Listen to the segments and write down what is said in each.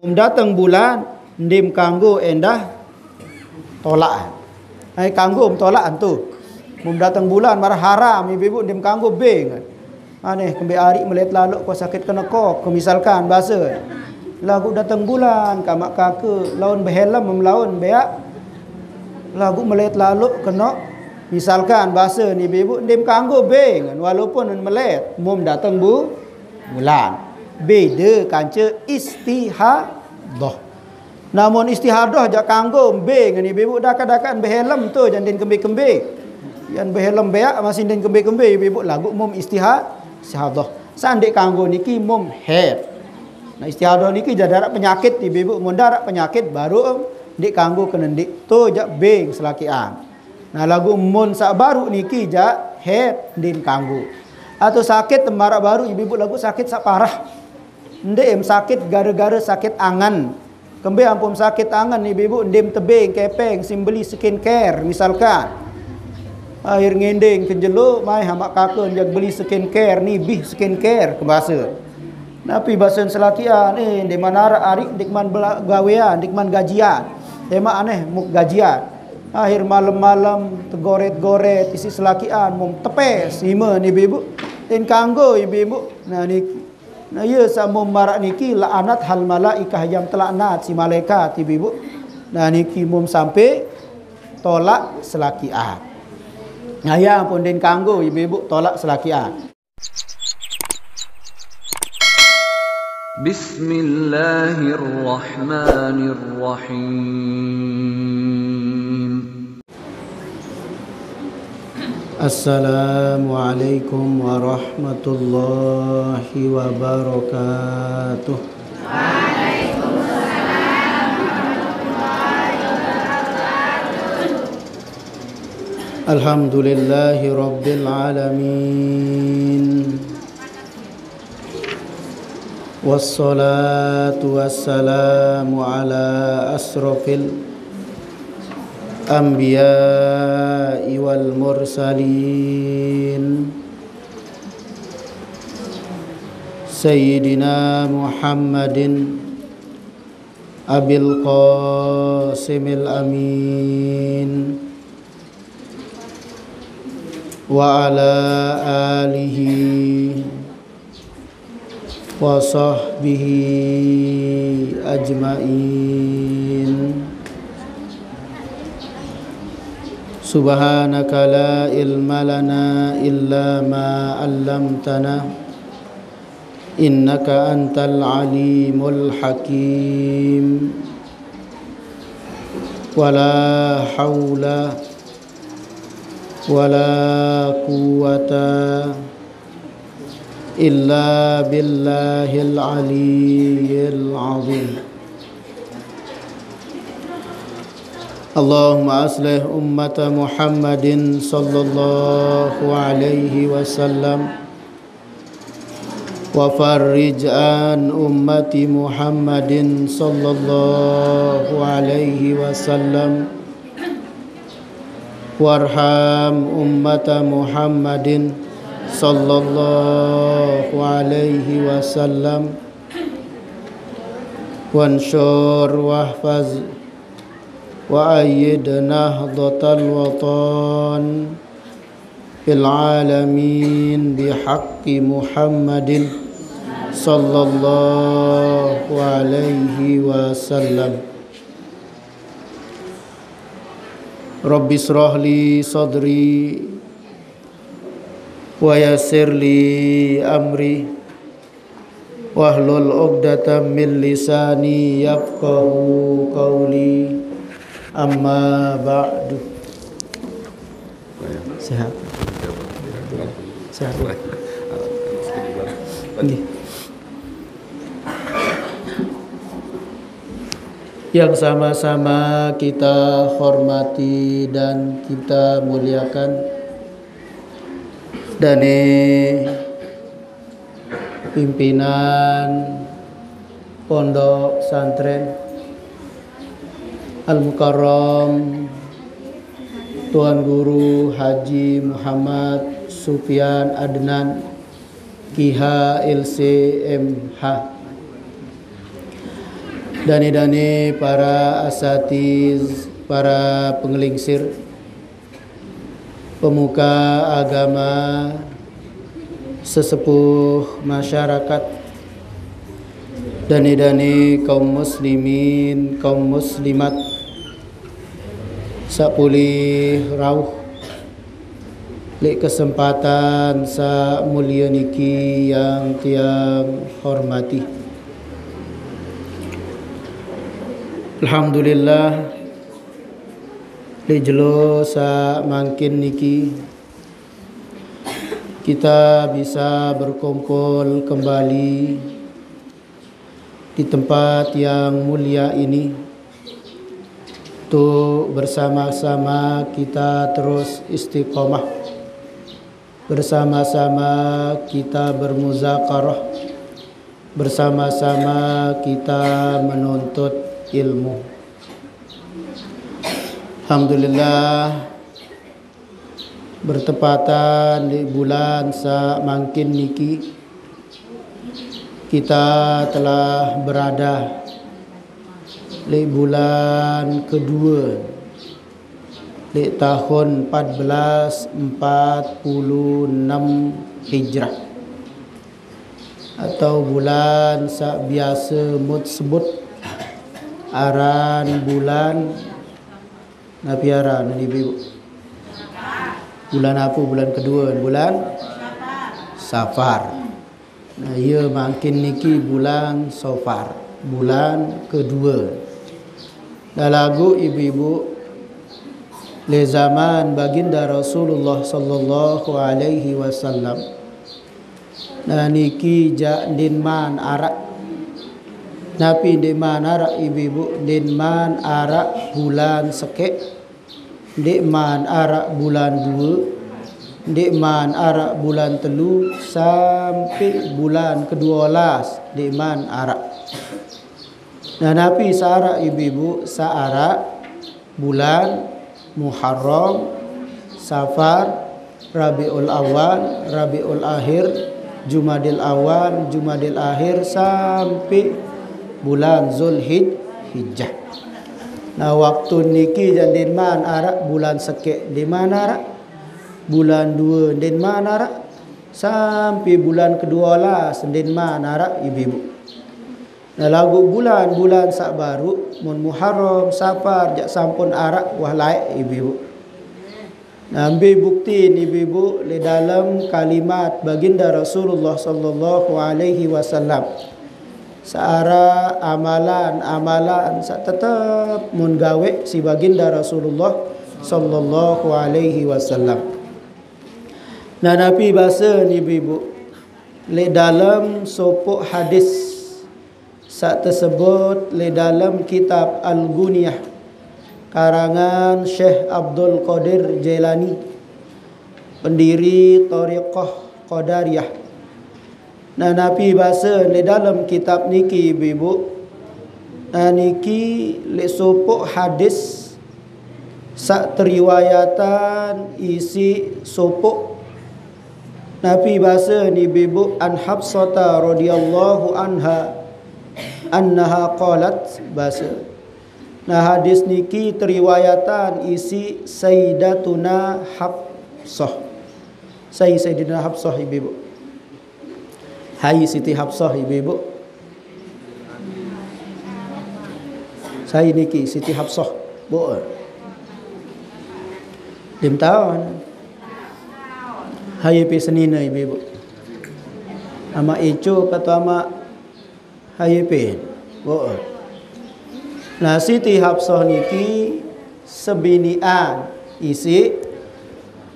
Um datang bulan ndim kanggo endah tolak. Ai kanggo um tolak tu. Mum datang bulan marah haram ibu ndim kanggo beng. Aneh kembe ari melet lalu ko sakit kena kok misalkan bahasa. Lagu datang bulan kamak kake lawan behelam memlawan beak. Lagu melet lalu kena misalkan bahasa ni ibu ndim kanggo beng walaupun melet mum datang bu bulan beda kanca istihadah. Namun istihadah jak kanggo be ngani ibu dah kadakan behelem tu jandin kembe-kembe. Yang behelem beak masih din kembe-kembe ibu lagu mum istihad istihadah. Sandik kanggo niki mum hair nah istihadah niki jadarak penyakit ibu mun darak penyakit baru dik kanggo kenendik tu jak beng selakian. Nah lagu mun sak baru niki jak hair din kanggo atau sakit temarak baru ibu lagu sakit sak parah Ndim sakit gara-gara sakit angan. Kembe ampun sakit angan ni ibu ndim tebing kepeng simbeli skin care misalkan. Akhir ngending kenjelo mai hamak kakak jak beli skin care ni bih skin care ke bahasa. Napi bahasa selakian ni di mana arik dikman gawean dikman gajian. Tema aneh muk gajian. Akhir malam-malam tegoret-goret isi selakian mum tepes ima ni ibu. Tin kanggo ibu. Nah ni Nah ya sama marak niki la'anat hal malaikah yang telaknat si malaikat ibu. Nah niki mum sampai tolak selakiat. Nah ya pun den kanggo ibu-ibu tolak selakiat. Bismillahirrahmanirrahim. السلام عليكم ورحمة الله وبركاته. وعليكم السلام ورحمة الله وبركاته الحمد لله رب العالمين. والصلاة والسلام على أشرف الأنبياء والمرسلين سيدنا محمد أبي القاسم الأمين وعلى آله وصحبه أجمعين سبحانك لا علم لنا إلا ما علمتنا إنك أنت العليم الحكيم. ولا حول ولا قوة إلا بالله العلي العظيم. اللهم أصلح أمة محمد صلى الله عليه وسلم وفرج عن أمة محمد صلى الله عليه وسلم وارحم أمة محمد صلى الله عليه وسلم وانشر واحفظ وأيد نهضة الوطن في العالمين بحق محمد صلى الله عليه وسلم رب اشرح لي صدري ويسر لي أمري واحلل عقدة من لساني يفقه قولي Amma ba'du. Sehat. Sehat. Yang sama-sama kita hormati dan kita muliakan Dan pimpinan pondok santren Al-Mukarram Tuan Guru Haji Muhammad Sufyan Adnan KIHA LCMH Dani-dani para asatiz, para pengelingsir, pemuka agama, sesepuh masyarakat, dani-dani kaum muslimin, kaum muslimat, sapuli rauh, lek kesempatan sa mulia niki yang tiang hormati. Alhamdulillah Lijlo sa makin niki Kita bisa berkumpul kembali Di tempat yang mulia ini Untuk bersama-sama kita terus istiqomah. Bersama-sama kita bermuzakarah. Bersama-sama kita menuntut ilmu. Alhamdulillah bertepatan di bulan sa makin niki kita telah berada di bulan kedua di tahun 1446 Hijrah. Atau bulan sa biasa mut sebut aran bulan Nabi aran ni ibu. Bulan apa? Bulan kedua. Bulan Safar. Nah ia makin niki bulan Safar. Bulan kedua dalam lagu ibu-ibu le zaman baginda Rasulullah sallallahu alaihi wasallam. Nah niki jak din man arak. Napi di mana ara ibu-ibu. Di man ara bulan sekek. Di man ara bulan dua. Di man ara bulan telu. Sampai bulan kedua belas di man ara dan napi seara ibu-ibu seara bulan Muharram Safar Rabiul Awal Rabiul Akhir Jumadil Awal Jumadil Akhir sampai bulan Zulhijjah. Nah waktu niki jadi man arak bulan sekek di mana arak? Bulan dua di mana arak? Sampai bulan kedua lah sendin mana arak ibu-ibu. Nah lagu bulan-bulan sak baru mun Muharram Safar jak sampun arak wah laik ibu-ibu. Nah, ambil bukti ni ibu-ibu di dalam kalimat baginda Rasulullah sallallahu alaihi wasallam seara amalan-amalan tetap mun gawe si baginda Rasulullah sallallahu alaihi wasallam. Nah Nabi bahasa ni ibu le dalam sopok hadis saat tersebut le dalam kitab Al-Guniyah karangan Syekh Abdul Qadir Jailani pendiri Tariqah Qadariyah. Nah Nabi bahasa di dalam kitab niki ibu Nah niki le sopok hadis sak teriwayatan isi sopok Nabi bahasa ni ibu an Hafsata radhiyallahu anha annaha qalat bahasa Nah hadis niki teriwayatan isi Sayyidatuna Hafsah. Sayyidatina Hafsah ibu Hai Siti Hafsah ibu-ibu. Saya niki Siti Hafsah Bu. Dim tahu Hai pi senina ibu-ibu. Ama Icu atau ama Pi Bu Nah Siti Hafsah niki Sebinian isi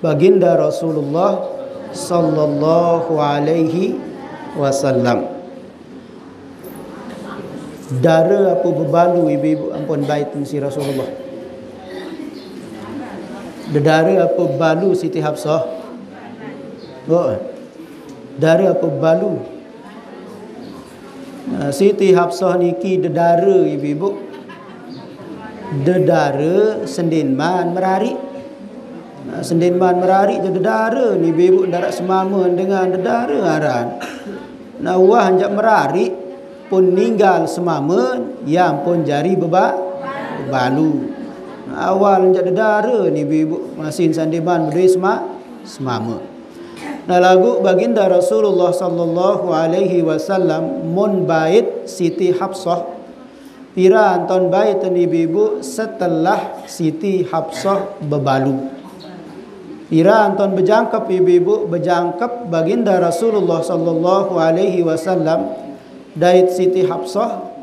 Baginda Rasulullah Sallallahu alaihi wasallam. Dara apa berbalu ibu-ibu ampun bait si Rasulullah? Dara apa balu Siti Hafsah? Oh dara apa balu Siti Hafsah niki dedara ibu-ibu. Dedara sendinman merari. Sendinman merari je dedara ni ibu-ibu. Darat semama dengan dedara aran. Nawah hanjak merari pun ninggal semama yang pun jari beba balu. Awal jak dedara ni ibu masih sandiban berdua sema semama nah lagu baginda Rasulullah sallallahu alaihi wasallam mun bait Siti Hafsah. Pira anton bait ni ibu setelah Siti Hafsah bebalu. Ira anton berjangkap ibu-ibu berjangkap baginda Rasulullah sallallahu alaihi wasallam dait Siti Hafsah.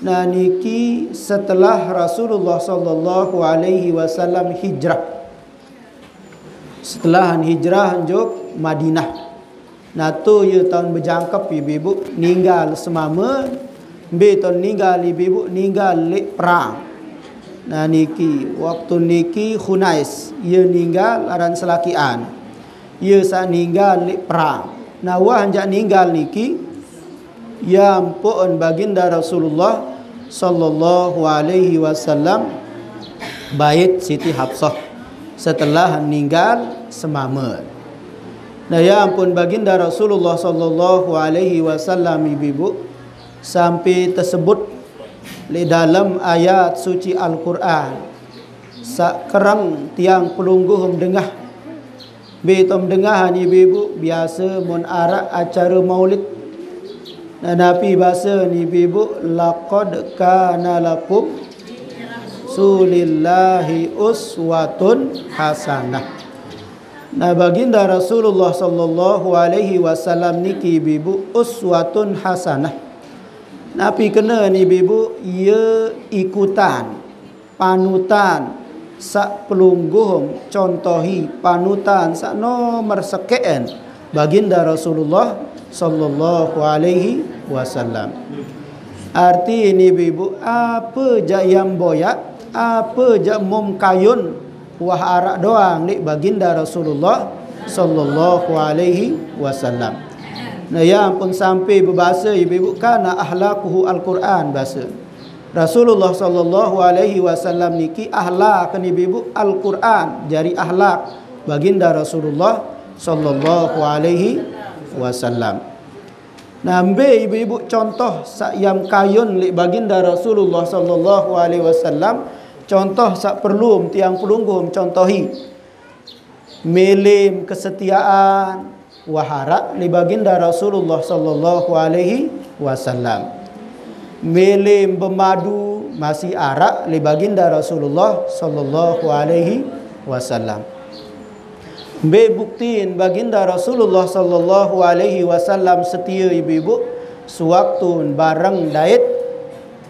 Naniki setelah Rasulullah sallallahu alaihi wasallam hijrah setelah hijrah juk Madinah Natu ye tahun berjangkap ibu-ibu ninggal semama be tahun ninggal ibu-ibu ninggal lek perang Nah niki waktu niki Khunais ia ninggal aran selakian. Ia sa ninggal li perang. Nah wah jak ninggal niki yang pun baginda Rasulullah sallallahu alaihi wasallam bait Siti Hafsah setelah meninggal semama. Nah ya ampun baginda Rasulullah sallallahu alaihi wasallam ibu sampai tersebut di dalam ayat suci Al-Quran. Sekarang tiang pelungguh dengah. Betom dengah ni ibu biasa mun arak acara maulid. Dan nabi bahasa ni ibu laqad kana lakum. Sulillahi uswatun hasanah Nah baginda Rasulullah sallallahu alaihi wasallam niki ibu uswatun hasanah Nabi kena ni ibu ia ikutan panutan sak pelungguh contohi panutan sak nomor sekian baginda Rasulullah sallallahu alaihi wasallam. Arti ini ibu apa je yang boyak apa mum kayun wah arak doang ni baginda Rasulullah sallallahu alaihi wasallam. Nah yang pun sampai berbahasa ibu-ibu kana ahlakuhu al-Quran bahasa. Rasulullah sallallahu alaihi wasallam niki ahlak ni ibu-ibu al-Quran jari ahlak baginda Rasulullah sallallahu alaihi wasallam. Nambe ibu-ibu contoh yang kayun li baginda Rasulullah sallallahu alaihi wasallam contoh sak perlu tiang pelunggum contohi melim kesetiaan wahara li baginda Rasulullah sallallahu alaihi wasallam. Melim bermadu masih arak li baginda Rasulullah sallallahu alaihi wasallam. Be buktiin baginda Rasulullah sallallahu alaihi wasallam setia ibu-ibu sewaktu bareng daid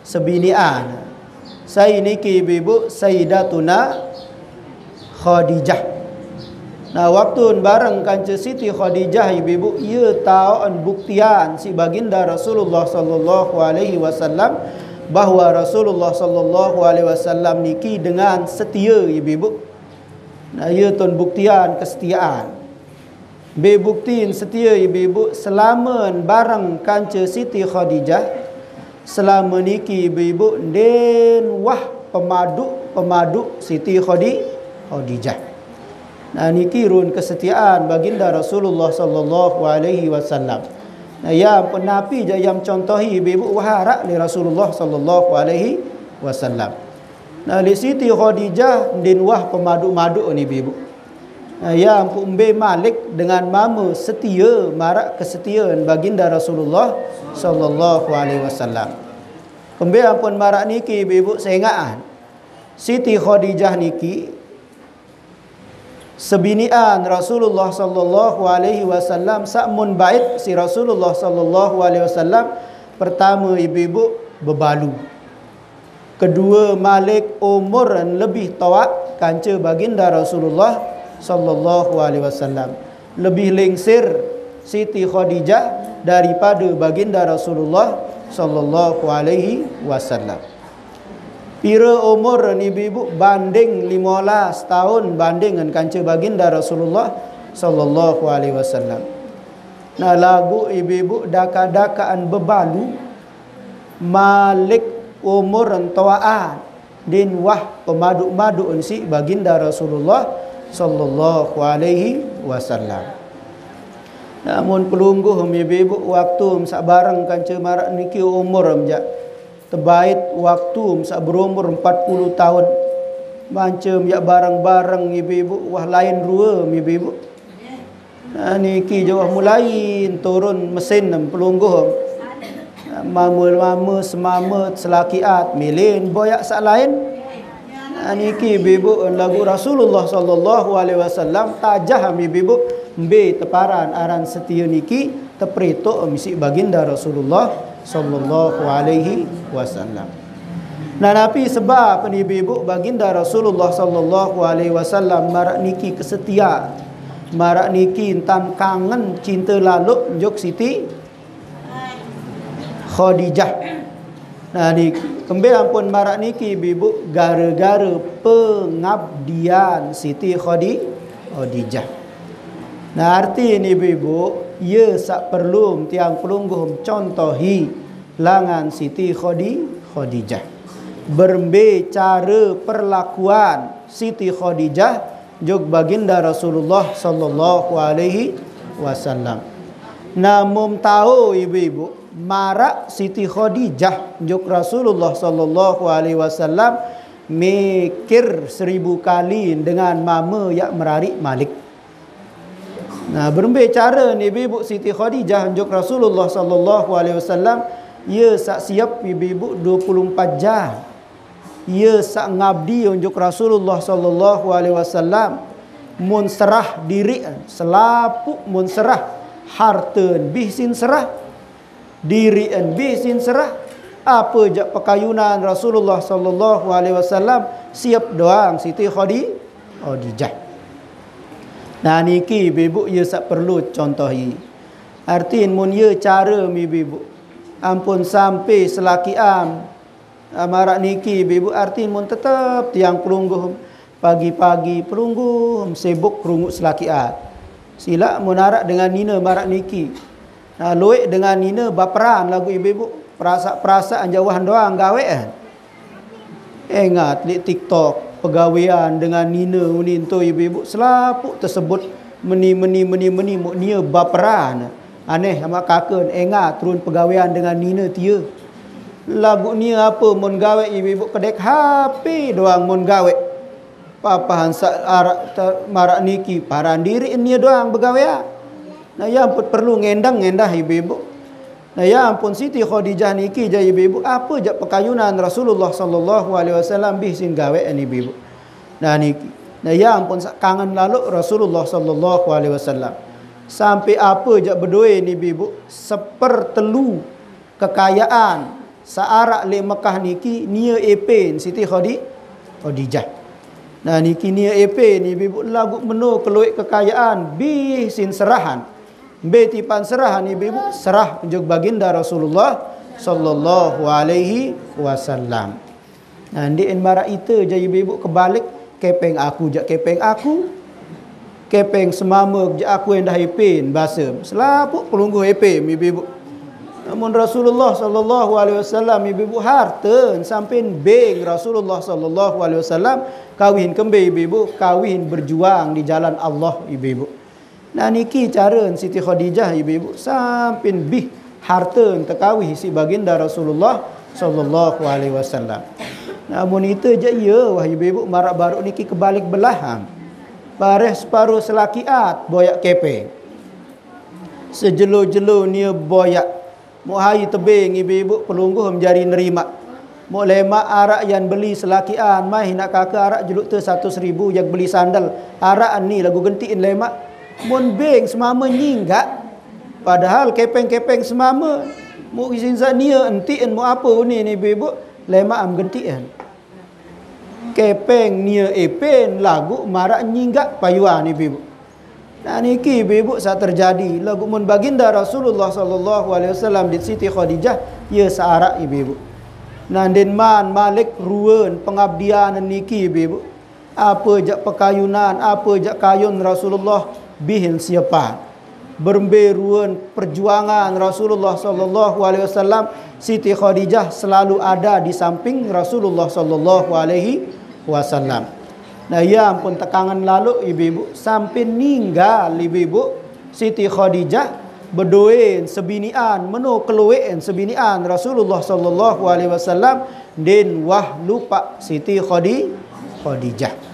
sebinian. Saya niki ibu-ibu Sayyidatuna Khadijah Nah waktu bareng kanca Siti Khadijah ibu-ibu ia tahu an buktian si baginda Rasulullah sallallahu alaihi wasallam bahawa Rasulullah sallallahu alaihi wasallam niki dengan setia ibu-ibu. Nah ia tun buktian kesetiaan. Be buktiin setia ibu-ibu selama bareng kanca Siti Khadijah selama niki ibu-ibu den wah pemadu pemadu Siti Khadijah. Nah niki run kesetiaan baginda Rasulullah sallallahu alaihi wasallam. Nah ya penapi je yang contohi ibu wahara li Rasulullah sallallahu alaihi wasallam. Nah li Siti Khadijah din wah pemadu-madu ni ibu. Nah ya umbe Malik dengan mama setia marak kesetiaan baginda Rasulullah sallallahu alaihi wasallam. Umbe ampun marak niki ibu saya ingat Siti Khadijah niki sebinian Rasulullah sallallahu alaihi wasallam sakmun bait si Rasulullah sallallahu alaihi wasallam pertama ibu-ibu berbalu kedua Malik umur lebih tua kanca baginda Rasulullah sallallahu alaihi wasallam. Lebih lengsir Siti Khadijah daripada baginda Rasulullah sallallahu alaihi wasallam. Pira umur ni ibu banding 15 tahun banding dengan kanca baginda Rasulullah sallallahu alaihi wasallam. Nah lagu ibu-ibu daka-dakaan bebalu Malik umur tuaan din wah pemadu-madu si baginda Rasulullah sallallahu alaihi wasallam. Namun pelungguh ibu-ibu waktu sak barang kanca marak niki umur amja. Terbaik waktu sak berumur 40 tahun. Macam ya barang-barang ibu-ibu wah lain rua ibu-ibu. Nah niki jauh mulai turun mesin pelungguh. Mama-mama semama selakiat milin boyak sak lain. Nah niki ibu-ibu lagu Rasulullah sallallahu alaihi wasallam tajah ibu-ibu B teparan aran setia niki tepretok misi baginda Rasulullah sallallahu alaihi wasallam. Nah nabi sebab ni ibu baginda Rasulullah sallallahu alaihi wasallam marak niki kesetia. Marak niki tan kangen cinta lalu jok Siti Khadijah. Nah ni kembali ampun marak niki ibu gara-gara pengabdian Siti Khadijah. Nah arti ini ibu-ibu Ya sak perlu tiang pelungguh contohi Langan Siti Khodi Khadijah Berbe cara perlakuan Siti Khadijah Jog baginda Rasulullah Sallallahu Alaihi Wasallam Namun tahu ibu-ibu Marak Siti Khadijah Jog Rasulullah Sallallahu Alaihi Wasallam Mikir seribu kali dengan mama yang merarik malik Nah, berumbe cara ni ibu Siti Khadijah anjuk Rasulullah sallallahu alaihi wasallam, ia sak siap ibu 24 jam. Ia sak ngabdi anjuk Rasulullah sallallahu alaihi wasallam mun serah diri selapuk mun serah harta bisin serah diri en bisin serah apa je pekayunan Rasulullah sallallahu alaihi wasallam siap doang Siti Khadijah. Nah niki ibu ia sak perlu contohi. Artin mun ia cara mi ibu. Ampun sampai selaki am. Amarak niki ibu artin mun tetap tiang perungguh pagi-pagi perungguh sibuk perungguh selaki am. Sila munarak dengan nina marak niki. Nah loek dengan nina baperan lagu ibu-ibu. Perasa-perasaan jauhan doang gawe kan. Ingat di TikTok pegawaian dengan nina ni tu ibu-ibu. Selapuk tersebut meni meni meni meni muk nia baperan aneh sama kakak engat turun pegawaian dengan nina tia. Lagu ni apa? Mun gawe ibu-ibu kedek HP doang mun gawe papahan sa arak marak niki. Paran diri ni doang pegawaian nah yang perlu ngendang ngendah ibu-ibu Nah ya ampun Siti Khadijah niki jadi ibu apa je pekayunan Rasulullah sallallahu alaihi wasallam bih sing gawe ni ibu. Nah niki. Nah ya ampun kangen lalu Rasulullah sallallahu alaihi wasallam. Sampai apa je berdoa ni ibu sepertelu kekayaan searak le Mekah niki nia epen Siti Khadijah. Nah niki nia epen ni ibu lagu menu keluik kekayaan bih sin serahan. Beti panserahan ibu-ibu serah untuk baginda Rasulullah sallallahu alaihi wasallam. Nah, di enmara itu jadi ibu-ibu kebalik kepeng aku jak kepeng aku. Kepeng semama jak aku yang dah ipin bahasa. Selapuk pelunggu ipin ibu-ibu. Namun Rasulullah sallallahu alaihi wasallam ibu-ibu harta sampai beng Rasulullah sallallahu alaihi wasallam kawin kembe ibu-ibu kawin berjuang di jalan Allah ibu-ibu. Nah niki cara Siti Khadijah ibu-ibu sampai bih harta terkawih si baginda Rasulullah sallallahu alaihi wasallam. Namun itu je ya wah ibu-ibu marak baru niki kebalik belahan. Baris separuh selakiat boyak kepe. Sejelo-jelo ni boyak. Mu hari tebing ibu-ibu pelungguh menjadi nerima. Mu lema arak yang beli selakian mai nak kakak arak jeluk tu 100 ribu yang beli sandal. Arak ni lagu gentiin lema mun beng semama nyinggat. Padahal kepeng-kepeng semama mu izin zania entien mu apa ni ni ibu lema am gentian kepeng nia epen lagu marak nyinggat payuan ibu Nah niki ibu saat terjadi. Lagu mun baginda Rasulullah wasallam di Siti Khadijah ya searak ibu Nandin man malik ruwen pengabdian niki ibu apa jak pekayunan apa jak kayun Rasulullah bihin siapa. Berberuan perjuangan Rasulullah sallallahu alaihi wasallam. Siti Khadijah selalu ada di samping Rasulullah sallallahu alaihi wasallam. Nah, ya ampun tekangan lalu ibu-ibu. Sampai ninggal ibu-ibu. Siti Khadijah berdoain sebinian menu keluwen sebinian Rasulullah sallallahu alaihi wasallam. Din wah lupa Siti Khadi Khadijah.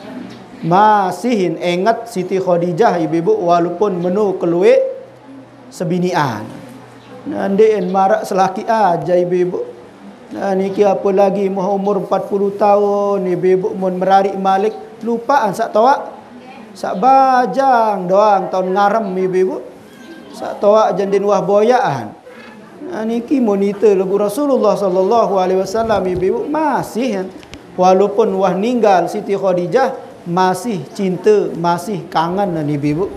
Masihin ingat Siti Khadijah ibu-ibu walaupun menu keluwe sebinian. Nandiin marak selaki aja ibu-ibu. Niki apa lagi? Mau umur 40 tahun ibu-ibu mun merarik malik. Lupaan sak tawak sak bajang doang tahun ngaram ibu-ibu. Sak tawak jandin wah boyaan. Niki monitor lagu Rasulullah sallallahu alaihi wasallam ibu-ibu. Masih walaupun wah ninggal Siti Khadijah masih cinta masih kangen dan ibu-ibu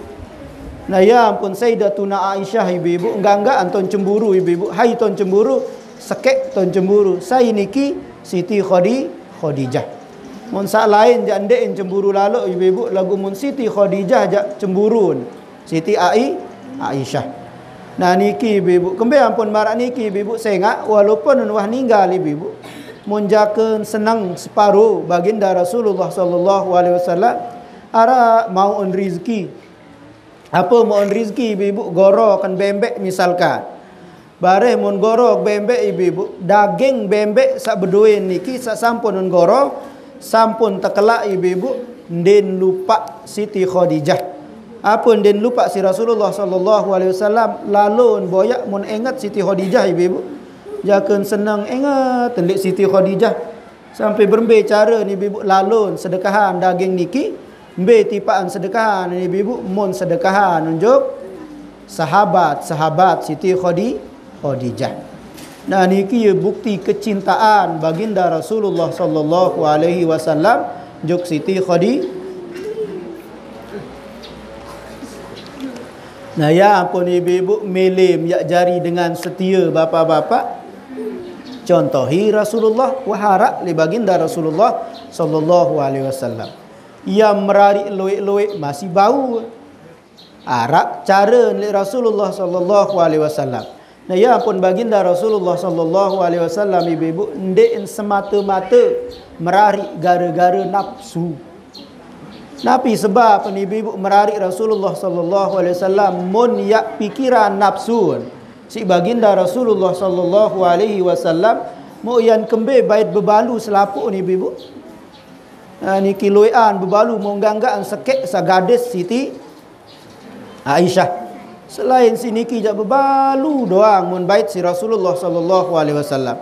nah ya ampun Sayyidatuna Aisyah ibu-ibu enggak-enggak anton cemburu ibu-ibu hai ton cemburu sekek ton cemburu saya niki Siti Khadi Khadijah Mun sak lain jak ndek cemburu lalu ibu-ibu lagu mun Siti Khadijah jak cemburu. Siti Ai Aisyah. Nah niki ibu-ibu. Kembe ampun marak niki ibu-ibu sengak walaupun wah ninggal ibu-ibu. Mun jaken senang separuh baginda Rasulullah sallallahu alaihi wasallam ara mau on rezeki. Apa mau on rezeki? Ibu-ibu goro kan bembek misalkan. Bareh mun goro bembek ibu-ibu. Daging bembek sak beduin niki sak sampun on goro sampun terkelak ibu-ibu. Din lupa Siti Khadijah. Apa din lupa si Rasulullah sallallahu alaihi wasallam? Lalu boyak mun ingat Siti Khadijah ibu-ibu jangan senang ingat. Telik Siti Khadijah. Sampai berbe cara ni ibu-ibu lalu sedekahan. Daging niki be tipaan sedekahan. Ni ibu-ibu mun sedekahan. Unjuk sahabat-sahabat Siti Khadijah. Nah niki ya bukti kecintaan baginda Rasulullah sallallahu alaihi wasallam. Juk Siti Khadi. Nah ya ampun ibu-ibu melim ya jari dengan setia bapa-bapa. Contohi Rasulullah waharak li baginda Rasulullah sallallahu alaihi wasallam. Yang merari loik-loik masih bau. Arak cara li Rasulullah sallallahu alaihi wasallam. Nah ya pun baginda Rasulullah sallallahu alaihi wasallam ibu-ibu ndek semata-mata merari gara-gara nafsu. Nabi sebab ibu-ibu merari Rasulullah sallallahu alaihi wasallam mun ya pikiran nafsu. Si baginda Rasulullah sallallahu alaihi wasallam mu yang kembe bait bebalu selapuk ni ibu-ibu. Ha, ni kiloan bebalu mau ganggaan sekek sa gadis Siti Aisyah. Selain sini ki jak berbalu doang mun bait si Rasulullah sallallahu alaihi wasallam.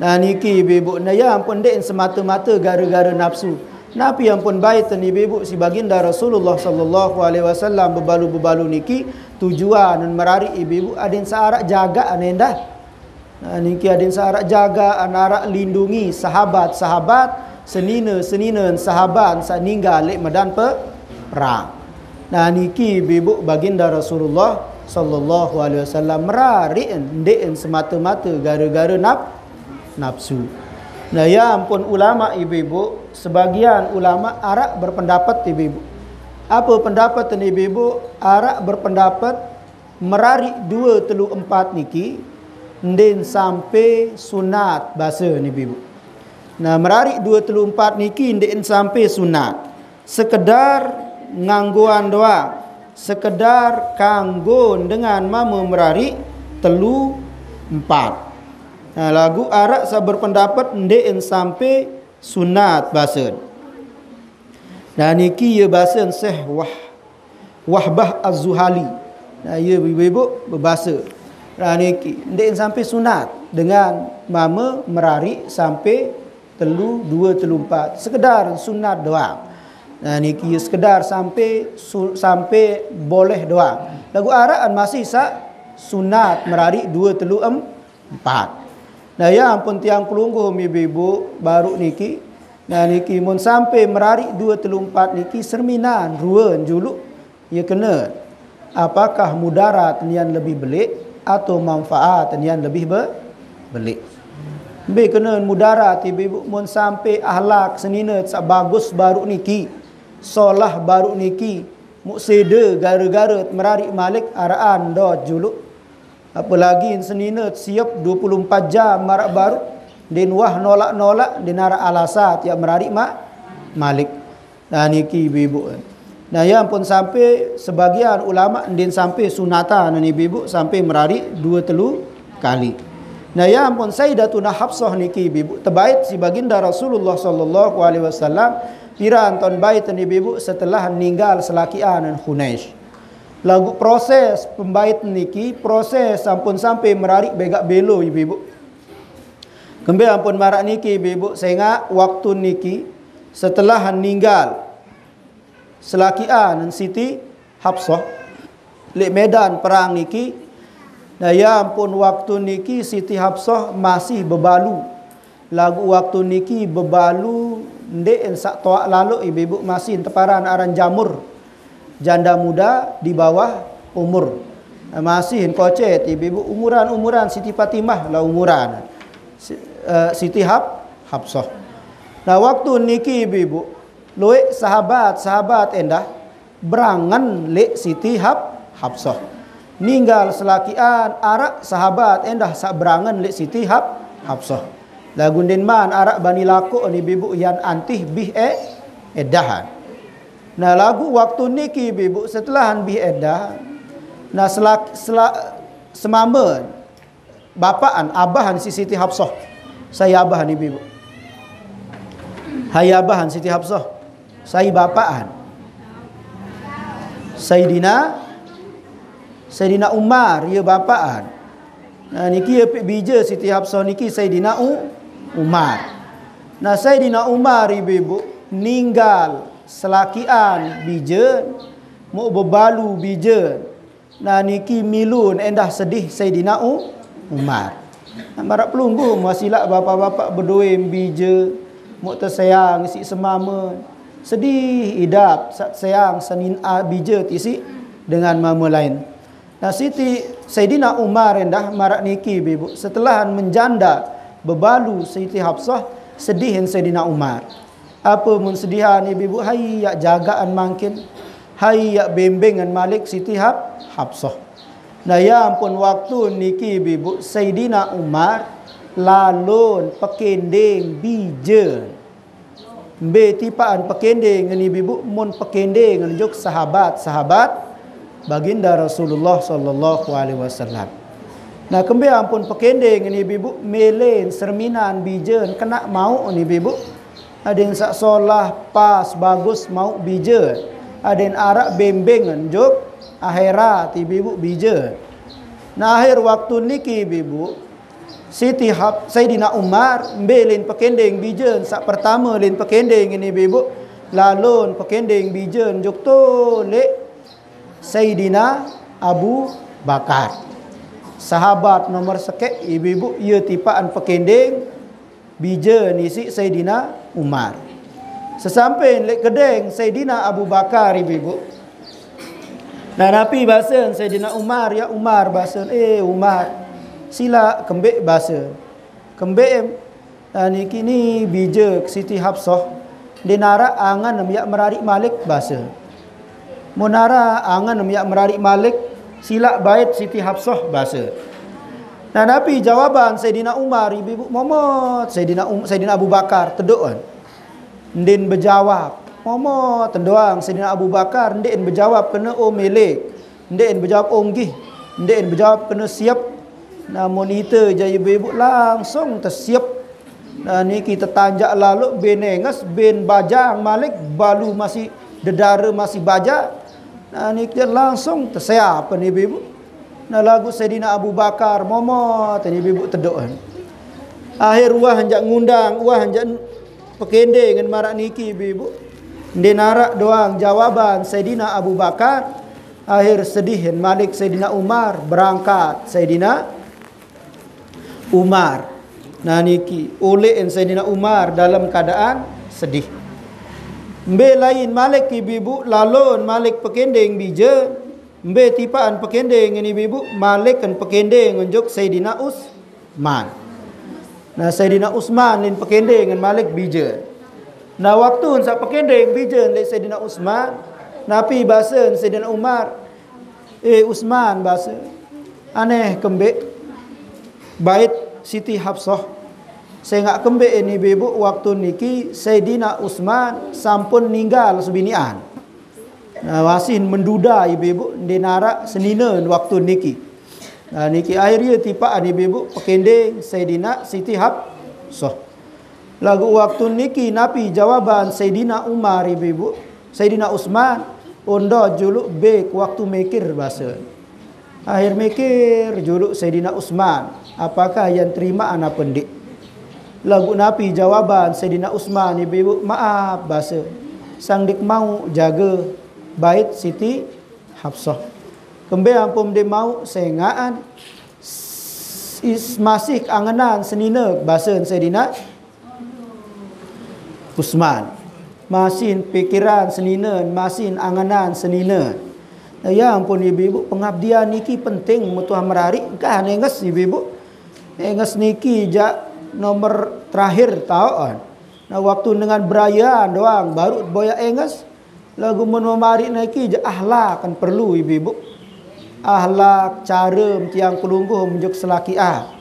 Nah niki ibu na ya ampun dek semata-mata gara-gara nafsu. Nabi ampun bait ni ibu si baginda Rasulullah sallallahu alaihi wasallam berbalu-berbalu niki tujuan dan merari ibu adin searak jaga anenda. Nah niki adin searak jaga anarak lindungi sahabat-sahabat senina-senina sahabat saat ninggal lek medan perang. Nah niki ibu baginda Rasulullah sallallahu alaihi wasallam merari ndek semata-mata gara-gara naf nafsu. Nah ya ampun ulama ibu-ibu, sebagian ulama arak berpendapat ibu-ibu. Apa pendapat ni ibu-ibu? Arak berpendapat merari dua telu empat niki ndin sampai sunat bahasa ni ibu-ibu. Nah merari dua telu empat niki ndin sampai sunat. Sekedar ngangguan doa sekedar kanggun dengan mama merari telu empat nah, lagu Arab saya berpendapat ndek sampai sunat bahasa dan niki ya bahasa seh wah wahbah az-zuhali nah ya ibu-ibu berbahasa dan niki ndek sampai sunat dengan mama merari sampai telu dua telu empat sekedar sunat doang Nah niki sekedar sampai su, sampai boleh doang. Lagu araan masih sa sunat merari dua telu em, empat. Nah ya ampun tiang pelunggu ibu-ibu baru niki. Nah niki mun sampai merari dua telu empat niki serminan ruan julu ya kena. Apakah mudarat nian lebih belik atau manfaat nian lebih be belik. Be kena mudarat ibu-ibu mun sampai ahlak senina bagus baru niki solah baru niki muksida gara-gara merarik malik araan do juluk apalagi senina siap 24 jam marak baru din wah nolak-nolak din ara alasat ya merarik mak malik dan niki ibu Nah yang pun sampai sebagian ulama ndin sampai sunatan ni bibu sampai merari dua telu kali. Nah yang pun Sayyidatuna Hafsah niki bibu terbaik si baginda Rasulullah sallallahu alaihi wasallam piran ton bait ni bibu setelah meninggal selakian dan Hunaish. Lagu proses pembait niki proses sampun sampai merari begak belo ibu-ibu. Kembali ampun marak niki ibu-ibu. Sehingga waktu niki setelah meninggal selaki A dan Siti Hafsah di medan perang niki dan ya ampun waktu niki Siti Hafsah masih bebalu. Lagu waktu niki bebalu ndek sak toak lalu ibu-ibu. Masih teparan aran jamur. Janda muda di bawah umur. Masih kocet ibu-ibu. Umuran-umuran Siti Fatimah lah umuran eh, Siti Hab Hafsah nah waktu niki ibu-ibu Loe sahabat-sahabat endah berangan le Siti Hab Habsah. Ninggal selakian arak sahabat endah sak berangan le Siti Hab Habsah. Lagu man arak bani laku ni bibu yang antih bih e edahan. Nah lagu waktu niki bibu setelah bih edah. Nah selak, selak semama bapaan abahan si Siti Habsah. Saya abahan ni bibu. Hai abahan Siti Habsah. Saya bapaan. Sayyidina Sayyidina Umar ya bapaan. Nah niki ya bija Siti Hafsah niki Sayyidina U, Umar. Nah Sayyidina Umar ibu-ibu meninggal selakian bija mau bebalu bija. Nah niki milun endah sedih Sayyidina U, Umar. Nah, marak pelunggu masilah bapa-bapa berdua bija mau tersayang si semama. Sedih idap sayang senin bija tisi dengan mama lain. Nah siti sayyidina umar endah marak niki bibu setelah menjanda bebalu siti hafsah sedihin sayyidina umar. Apa mun sedihan ibu hai ya jagaan makin hai ya bembengan malik siti hab hafsah nah ya ampun waktu niki bibu sayyidina umar lalun pekending bija Be tipaan pekende ngani bibu mun pekende ngani juk sahabat-sahabat baginda Rasulullah sallallahu alaihi wasallam. Nah kembe ampun pekende ngani bibu melen serminan bijen kena mau ni bibu. Yang sak solah pas bagus mau bijen. Ada yang arak bembengan juk akhirat bibu bijen. Nah akhir waktu niki bibu Siti Hab Saidina Umar mbelin pekending bijen sak pertama lin pekending ini bibu lalun pekending bijen jukto le Saidina Abu Bakar. Sahabat nomor sekek ibu-ibu ia tipaan pekending bijen isi Saidina Umar. Sesampai le kedeng Saidina Abu Bakar ibu-ibu Nah, Nabi bahasa Sayyidina Umar, ya Umar bahasa, eh Umar, sila kembek bahasa. Kembek uh, ni kini bija Siti Hafsah dinara angan yak merarik malik bahasa. Munara angan yak merarik malik sila bait Siti Hafsah bahasa. Nah, Nabi jawaban Sayyidina Umar, ibu Muhammad, Sayyidina um, Sayyidina Abu Bakar teduan. Ndin berjawab, Muhammad tendoang Sayyidina Abu Bakar ndin berjawab kena oh milik. Ndin berjawab oh ngih. Ndin berjawab kena siap Nah monitor je ibu-ibu langsung tersiap. Nah ni kita tanjak lalu benengas ben bajang malik balu masih dedara masih baja. Nah ni kita langsung tersiap ni ibu-ibu. Nah lagu Sayyidina Abu Bakar momo tadi ibu-ibu teduk kan. Akhir wah hendak ngundang, wah hendak pekende dengan marak niki ibu-ibu. Dia narak doang jawaban Sayyidina Abu Bakar. Akhir sedih Malik Sayyidina Umar berangkat Sayyidina Umar. Nah niki oleh Sayyidina Umar dalam keadaan sedih. Mbe lain Malik ibu lalon Malik pekendeng bija. Mbe tipaan pekendeng ini ibu Malik kan pekendeng unjuk Sayyidina Usman. Nah Sayyidina Usman lin pekendeng dengan Malik bija. Nah waktu sa pekendeng bija le Sayyidina Usman. Napi bahasa Sayyidina Umar. Eh Usman bahasa. Aneh kembek bait Siti Hafsah saya nak kembali ini bibu waktu niki Sayyidina Utsman sampun ninggal sebinian Nah, masih menduda ibu-ibu di nara senina waktu niki. Nah, niki akhirnya tipa ibu-ibu pekending Sayyidina Siti Hab so. Lagu waktu niki napi jawaban Sayyidina Umar ibu-ibu, Sayyidina Usman ondo juluk bek waktu mikir bahasa. Akhir mikir juluk Sayyidina Usman, apakah yang terima anak pendik? Lagu napi jawaban Sayyidina Usman ibu-ibu, maaf bahasa. Sang dik mau jaga bait Siti Hafsah. Kembali ampun dia mau sengaan is masih anganan senina bahasa Sayyidina Usman. Masih pikiran senina, masih anganan senina. Ya ampun ibu-ibu, pengabdian niki penting mutuah merari. Kan enges ibu-ibu. Enges niki jak nomor terakhir tahu kan. Nah waktu dengan berayaan doang baru boya enges lagu menomari naiki je ahlak kan perlu ibu-ibu ahlak cara tiang pelungguh menjuk selaki ah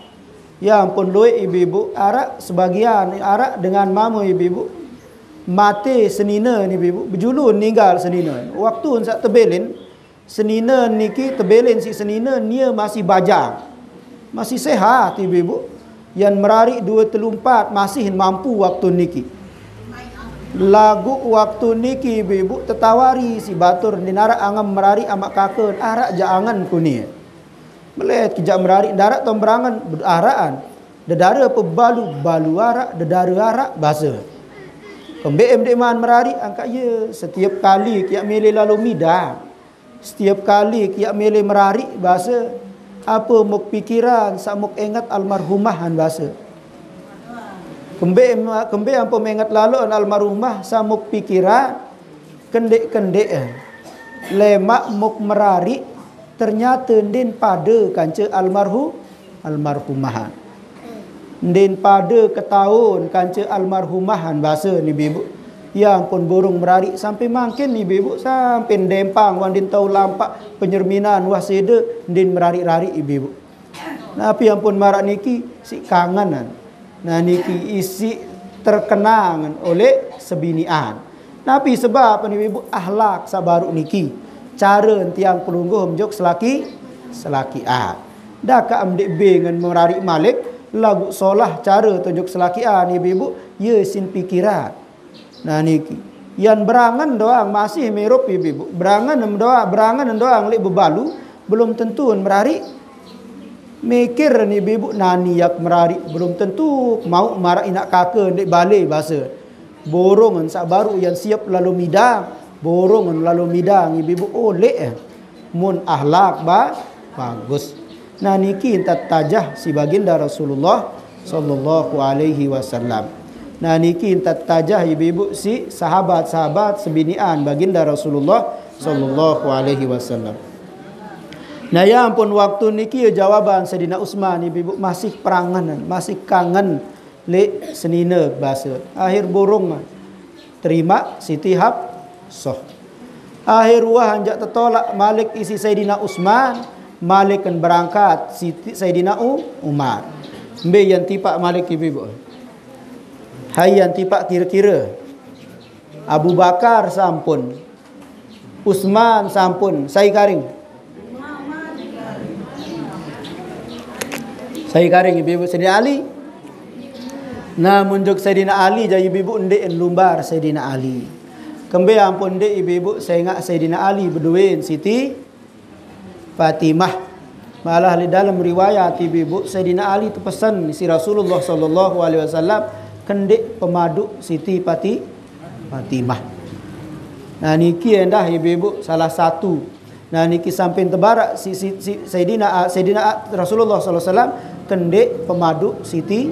ya ampun luik ibu-ibu arak sebagian arak dengan mama ibu-ibu mati senina ni ibu-ibu berjulun ninggal senina waktu sak tebelin senina niki tebelin si senina nia masih bajang. Masih sehat ibu-ibu. Yang merari dua telumpat masih mampu waktu niki lagu waktu niki ibu tertawari si batur di narak angam merari amak kakun arak jangan kuni melihat kejak merari darat tom berangan beraraan. Dedara apa balu balu arak dedara arak bahasa pembem man merari angkat ye setiap kali kiak milih lalu mida setiap kali kiak milih merari bahasa apa muk pikiran samuk ingat almarhumahan bahasa Kembe kembe apa mengat lalu an almarhumah samuk pikiran kendek-kendek eh. lemak muk merari ternyata din pada kanca almarhum almarhumahan. Din pada ketahun kanca almarhumahan bahasa ni ibu. Yang pun burung merari sampai makin ni ibu sampai dempang wan din tahu lampak penyerminan wasida din merari-rari ibu. Tapi yang pun marak niki si kangenan. Nah niki isi terkenang oleh sebinian. Tapi sebab ni ibu ahlak sabaru niki. Cara tiang pelungguh menjuk selaki selaki a. Dah ka amdik B dengan merari malik lagu solah cara tunjuk selaki a ni ibu ye sin pikiran. Nah niki yang berangan doang masih merup ibu. Berangan doang berangan doang lek bebalu belum tentu merari mikir ni ibu nani yak merari belum tentu mau marah inak kakak dek balik bahasa. Borong sak baru yang siap lalu midang. Borong lalu midang ibu oh lek eh. Mun ahlak ba bagus nah niki entat tajah si baginda Rasulullah sallallahu alaihi wasallam nah niki entat tajah ibu si sahabat-sahabat sebinian baginda Rasulullah sallallahu alaihi wasallam Nah ya ampun waktu niki ya jawaban Sayyidina Utsman ibu masih perangan masih kangen le senina bahasa. Akhir burung terima Siti Hab soh. Akhir wah anjak tertolak Malik isi Sayyidina Utsman, Malik kan berangkat Siti Sayyidina Umar. Mbe yang tipak Malik ibu. Hai yang tipak kira-kira. Abu Bakar sampun. Utsman sampun, saya karing. Saya karing ibu-ibu Sayyidina Ali. Nah munjuk Sayyidina Ali jadi ibu-ibu ndek lumbar Sayyidina Ali. Kembali ampun ndek ibu-ibu saya ingat Sayyidina Ali berduin Siti Fatimah. Malah di dalam riwayat ibu-ibu Sayyidina Ali tu pesan si Rasulullah sallallahu alaihi wasallam kendek pemadu Siti Pati Fatimah. Nah niki endah ibu-ibu salah satu Nah niki sampai tebarak si, si, si Sayyidina Sayyidina Rasulullah sallallahu alaihi wasallam kendek pemadu Siti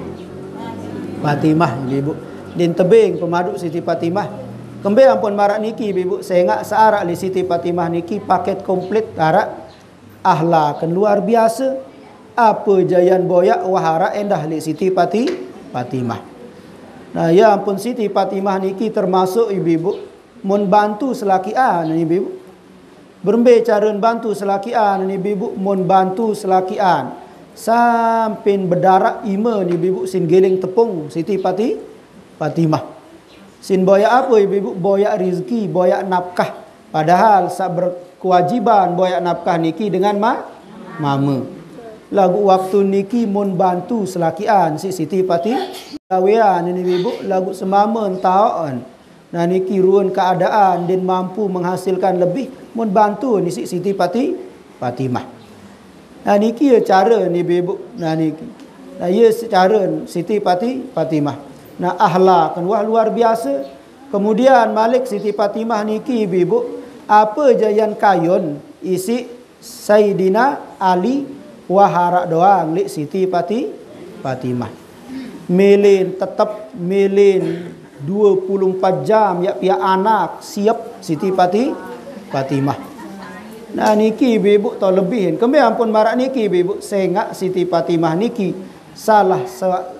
Fatimah ibu. Din tebing pemadu Siti Fatimah. Kembe ampun marak niki ibu. Saya ingat searak li Siti Fatimah niki paket komplit arak ahlak luar biasa. Apa jayan boyak wahara endah li Siti Pati Fatimah. Nah ya ampun Siti Fatimah niki termasuk ibu-ibu mun bantu selaki an ibu-ibu. Berembe cara bantu selaki an ibu-ibu mun bantu selaki an sampai berdarah ima ni ibu sin geling tepung Siti Pati Fatimah. Sin boya apa ibu boya rezeki, boya nafkah Padahal sak berkewajiban boyak nafkah niki dengan ma mama. Lagu waktu niki mun bantu selakian si Siti Pati kawian ini ibu lagu semama tahan. Nah niki ruan keadaan dan mampu menghasilkan lebih mun bantu ni si Siti Pati Fatimah. Nah niki ya cara ni ibu nah niki. Nah ya secara Siti Pati Fatimah. Nah ahlak kan wah luar biasa. Kemudian Malik Siti Fatimah niki ibu apa je yang kayun isi Sayyidina Ali waharak doang lik Siti Pati Fatimah. Melin tetap melin 24 jam ya pihak anak siap Siti Pati Fatimah. Nah niki ibu tau lebih. Kami ampun marak niki ibu sengak Siti Fatimah niki salah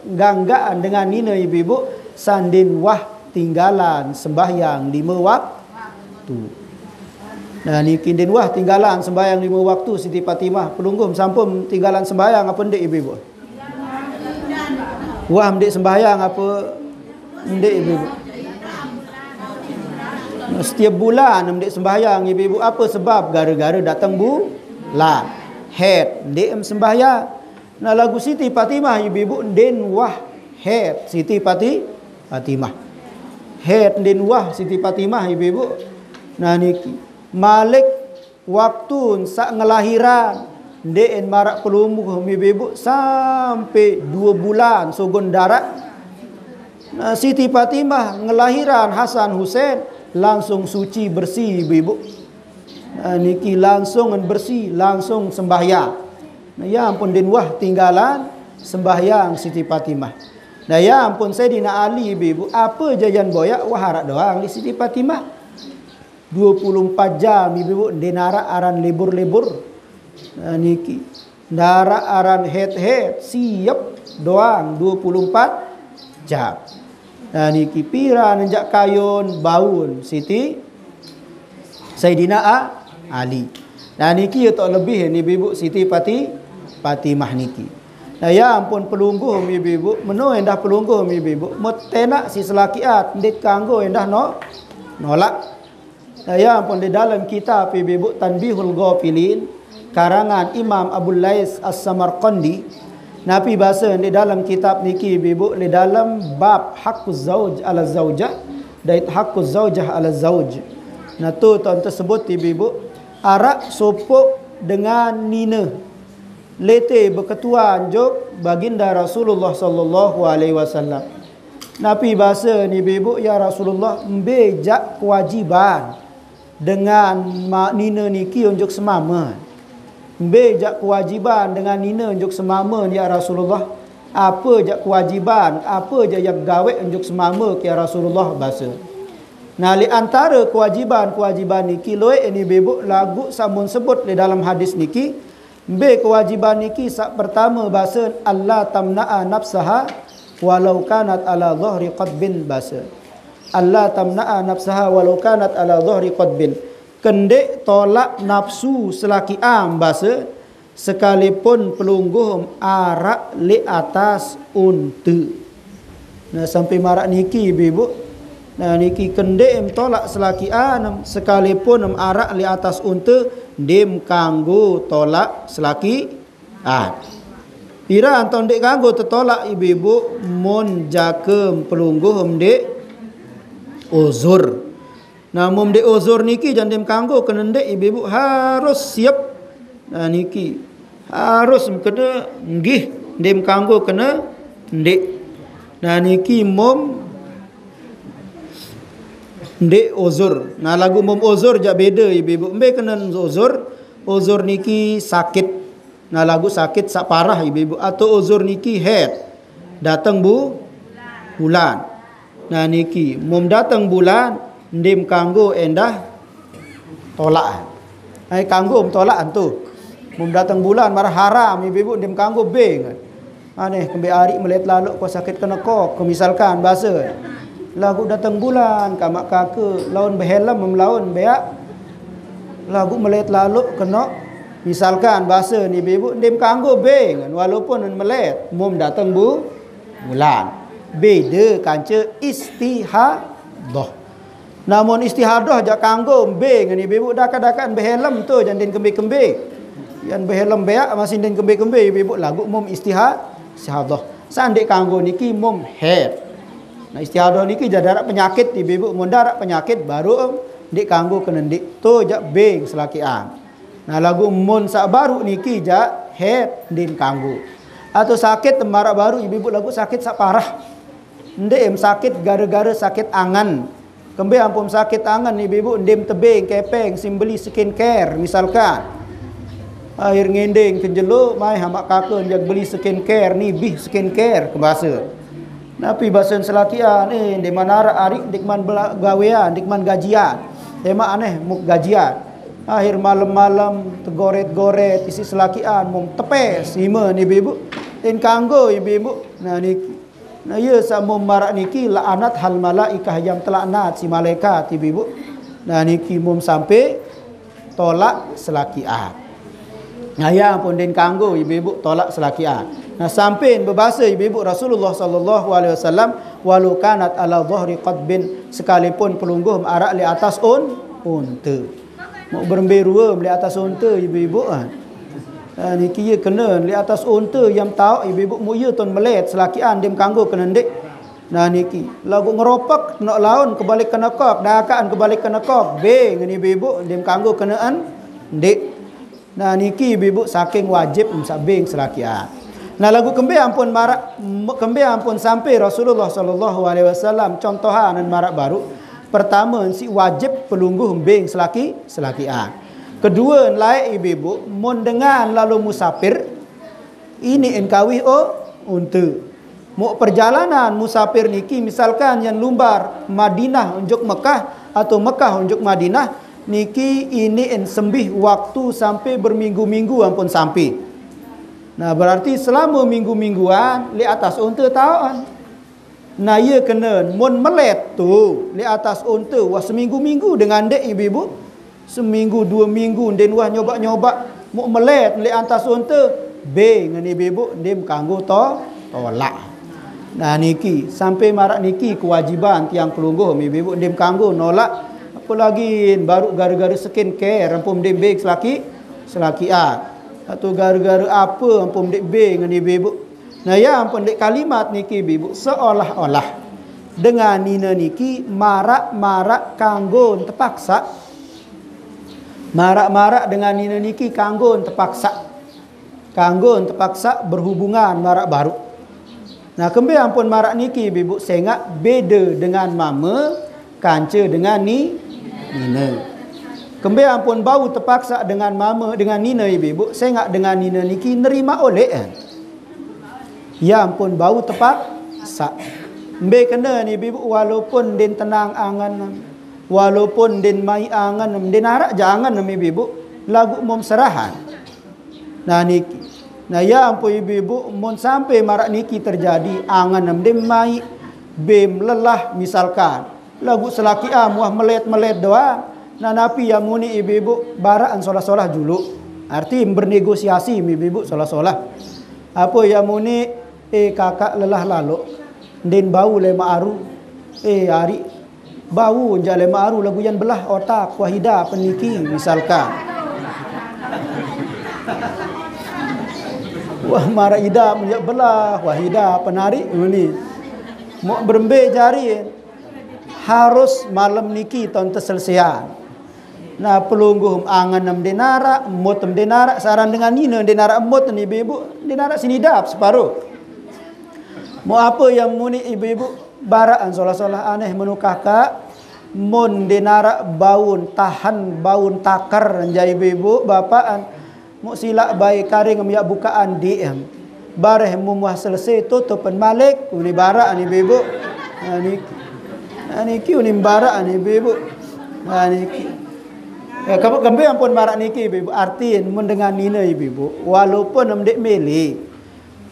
ganggaan dengan nina ibu sandin wah tinggalan sembahyang lima waktu. Nah ni kindin wah tinggalan sembahyang lima waktu Siti Fatimah pelunggum sampun tinggalan sembahyang apa ndik ibu-ibu? Wah ndik sembahyang apa ndik ibu-ibu? Setiap bulan ndik sembahyang ibu-ibu apa sebab gara-gara datang bu la head ndik sembahyang. Nah lagu Siti Fatimah ibu-ibu den wah head Siti Pati Fatimah. Head den wah Siti Fatimah ibu-ibu. Nah niki Malik waktu sak ngelahiran Dek marak pelumuh ibu sampai dua bulan sogon darat. Nah, Siti Fatimah ngelahiran Hasan Hussein langsung suci bersih ibu. Nah, niki langsung bersih langsung sembahyang. Nah, ya ampun din wah tinggalan sembahyang Siti Fatimah. Nah, ya ampun saya dina Ali ibu apa jajan boyak wah harap doang di Siti Fatimah. 24 jam ibu denara aran lebur-lebur. Nah, niki dara aran head-head siap doang 24 jam. Nah niki pira nenjak kayun baun siti Sayyidina A, Ali. Nah niki untuk lebih ni ibu siti pati Fatimah niki nah ya ampun pelungguh ibu menu endah pelungguh ibu tenak si selakiat ndik kanggo endah no nolak saya pun di dalam kitab Ibu Tanbihul Ghafilin karangan Imam Abu Lais As-Samarqandi Nabi bahasa di dalam kitab niki Ibu di dalam bab haqquz zauj ala zaujah dan haqquz zaujah ala zauj. Nah tu tuan tersebut Ibu arak sopok dengan nina lete berketuan jok baginda Rasulullah sallallahu alaihi wasallam. Nabi bahasa ni ibu ya Rasulullah mbejak kewajiban dengan mak nina niki unjuk semama. Bejak kewajiban dengan nina unjuk semama ya Rasulullah. Apa jak kewajiban, apa je yang gawe unjuk semama ya Rasulullah bahasa. Nah, li antara kewajiban-kewajiban niki loe ini bebuk lagu samun sebut di dalam hadis niki. Be kewajiban niki sak pertama bahasa Allah tamna'a nafsaha walau kanat ala dhahri qadbin bahasa. Allah tamna'a nafsaha walau kanat ala dhahri qadbin. Kendek tolak nafsu selaki am bahasa sekalipun pelungguh arak li atas untu. Nah sampai marak niki ibu. Nah niki kendek tolak selaki am sekalipun arak li atas untu dim kanggo tolak selaki ah. Pira anton dek kanggo tertolak ibu-ibu mon jakem pelungguh dek uzur. Namun de uzur niki jangan kanggo kena dek ibu-ibu harus siap. Nah niki harus kena ngih dem kanggo kena dek. Nah niki mom dek uzur. Nah lagu mom uzur jak beda ibu-ibu. Mbe kena uzur. Uzur niki sakit. Nah lagu sakit sak parah ibu-ibu atau uzur niki head. Datang bu bulan. Nah niki mum datang bulan ndim kanggo endah tolak. Ai kanggo tolak antu. Mum datang bulan marah haram ibu-ibu ndim kanggo beng. Aneh kembe ari melet lalu ko sakit kena kok misalkan bahasa. Lagu datang bulan kamak kake laun behelam memlaun beak. Lagu melet lalu kena misalkan bahasa ni ibu ndim kanggo beng walaupun melet mum datang bu bulan beda kanca istihadah. Namun istihadah jak kanggo be ngani ibu dah kadakan behelem tu jandin kembe-kembe. Yang behelem beak masih din kembe-kembe ibu lagu mum istihad istihadah. Sandik kanggo niki mum head. Nah istihadah niki jadarak penyakit ibu mun darak penyakit baru dik kanggo kena dik tu jak beng selakian. Nah lagu mun sak baru niki jak head din kanggo. Atau sakit temarak baru ibu lagu sakit sak parah. Ndek sakit gara-gara sakit angan. Kembe ampun sakit tangan ni ibu ndim tebing kepeng simbeli skincare misalkan. Air ngending kenjelo mai hamak kakak jak beli skincare ni bih skincare ke bahasa. Napi bahasa selakian ni di mana arik dikman gawean dikman gajian. Tema aneh muk gajian. Akhir malam-malam tegoret-goret isi selakian mum tepes ima ni ibu. In kanggo ibu. Nah ni Nah ya sama marak niki la'anat hal malaikah yang telaknat si malaikat ibu. Nah niki mum sampai tolak selakian. Nah ya pun den kanggo ibu-ibu tolak selakian. Nah sampai berbahasa ibu-ibu Rasulullah sallallahu alaihi wasallam walau kanat ala dhahri qadbin sekalipun pelungguh arak di atas un unta. Mau beremberu di atas unta ibu-ibu. -ibu. Ha, ni kira kena di atas unta yang tahu ibu-ibu muya tuan melet selakian dia kanggo kena ndik. Nah niki lagu ngeropak nak laun kebalik kena kok dakaan kebalik kena kok be ngani ibu-ibu dia kanggo kenaan ndik. Nah niki ibu-ibu saking wajib msabing selakian. Nah lagu kembe ampun marak kembe ampun sampai Rasulullah sallallahu alaihi wasallam contohan marak baru. Pertama si wajib pelungguh beng selaki selakian. Kedua, laik ibu-ibu, mun dengan lalu musafir, ini engkawi o unta. Mu perjalanan musafir niki misalkan yang lumbar Madinah unjuk Mekah atau Mekah unjuk Madinah niki ini en sembih waktu sampai berminggu-minggu ampun sampai. Nah berarti selama minggu-mingguan li atas unta tahuan. Nah ia kena mun melet tu li atas unta wah seminggu-minggu dengan dek ibu-ibu seminggu dua minggu den wah nyoba-nyoba mau melet le antas unta. Be ngani bebuk dem kanggo to tolak. Nah niki. Sampai marak niki kewajiban tiang kelungguh mi bebuk dem kanggo nolak. Apa lagi? Baru gara-gara skin care ampun dem be selaki selaki a atau gara-gara apa ampun dek be ngani bebuk. Nah ya ampun dek kalimat niki bebuk seolah-olah. Dengan nina niki marak-marak kanggo terpaksa Marak-marak dengan nina niki kanggo terpaksa. Kanggo terpaksa berhubungan marak baru. Nah, kembe ampun marak niki bibu sengak beda dengan mama, kanca dengan ni nina. Kembe ampun bau terpaksa dengan mama dengan nina ibu, sengak dengan nina niki nerima oleh eh. Ya ampun bau terpaksa. Mbe kena ni ibu walaupun den tenang angan walaupun din mai angan din harap jangan nami ibu lagu mom serahan. Nah niki. Nah ya ampu ibu mon sampai marak niki terjadi angan nam din mai bem lelah misalkan. Lagu selaki amuah melet-melet doa nah napi yang muni ibu-ibu baraan solah-solah dulu. Arti bernegosiasi ibu-ibu solah-solah. Apa yang muni? Eh kakak lelah lalu din bau lema aru. Eh hari bau jale maru lagu yang belah otak wahida peniki misalkan. Wah mara ida menjak belah wahida penari ini. Mau berembe jari harus malam niki tahun terselesaian nah pelungguh angan enam denara mot enam denara saran dengan nina denara mot ni ibu denara sini dap separuh. Mau apa yang muni ibu-ibu? Baraan solah-solah aneh menukah kak mun dinara baun tahan baun takar jai ibu bapaan. Mu silak bayi karing ya bukaan di em bareh mu muah selesai tutupan malik uni bara ani ibu ani ani ki uni bara ani ibu ani ki. Ya, kamu kembali ampun marak niki ibu artiin mendengar nina ibu walaupun amdek meli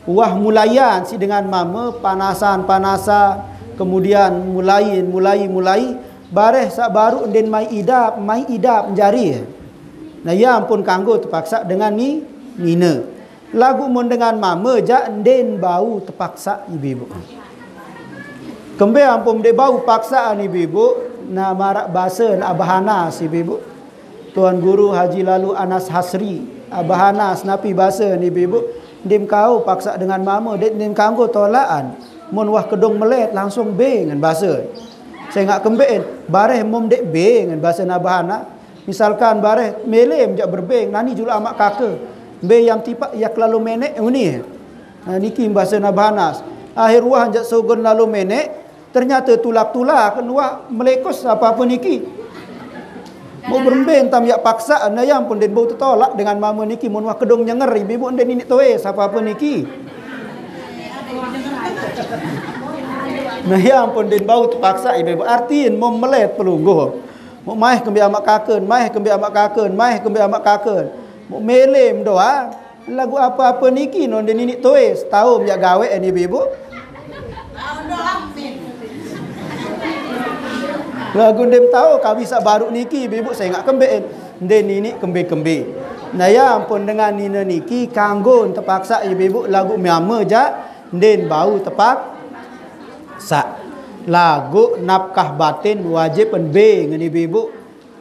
wah mulayan si dengan mama panasan panasan kemudian mulai mulai mulai bareh sak baru den mai idap mai idap menjari nah ya ampun kanggo terpaksa dengan ni nina lagu mun dengan mama ja den bau terpaksa ibu-ibu. Kembe ampun de bau paksa ni ibu na marak bahasa na abahana si ibu tuan guru haji lalu Anas Hasri abahana napi bahasa ni ibu dim kau paksa dengan mama dim kanggo tolaan mun wah kedong melet langsung be dengan bahasa saya ngak kembein bareh mom dek be dengan bahasa na abahana misalkan bareh melem jak berbeng nani jula amak kaka. Be yang tipa yak lalu menek ini ha, niki bahasa na abahanas akhir wah jak sogon lalu menek Ternyata tulak-tulak keluar melekos apa-apa niki. Mau berembing tam yak paksa yang pun den bau tertolak dengan mama niki. Mun wah kedong nyenger ibu den ini toes apa-apa niki. Nah yang pun den bau terpaksa ibu artiin mau melet pelungguh. Mau mai kembi amak kakeun, mai kembi amak kakeun, mai kembi amak kakeun. Mau melem doa lagu apa-apa niki non den ini toes tahu yak gawe ini ibu. Lagu dem tahu kau bisa baru niki ibu saya ngak kembe. Den ini kembe-kembe. Nah ya ampun dengan nina niki kanggo terpaksa ibu lagu miama ja den bau tepak sa. Lagu nafkah batin wajib pen B ngani ibu.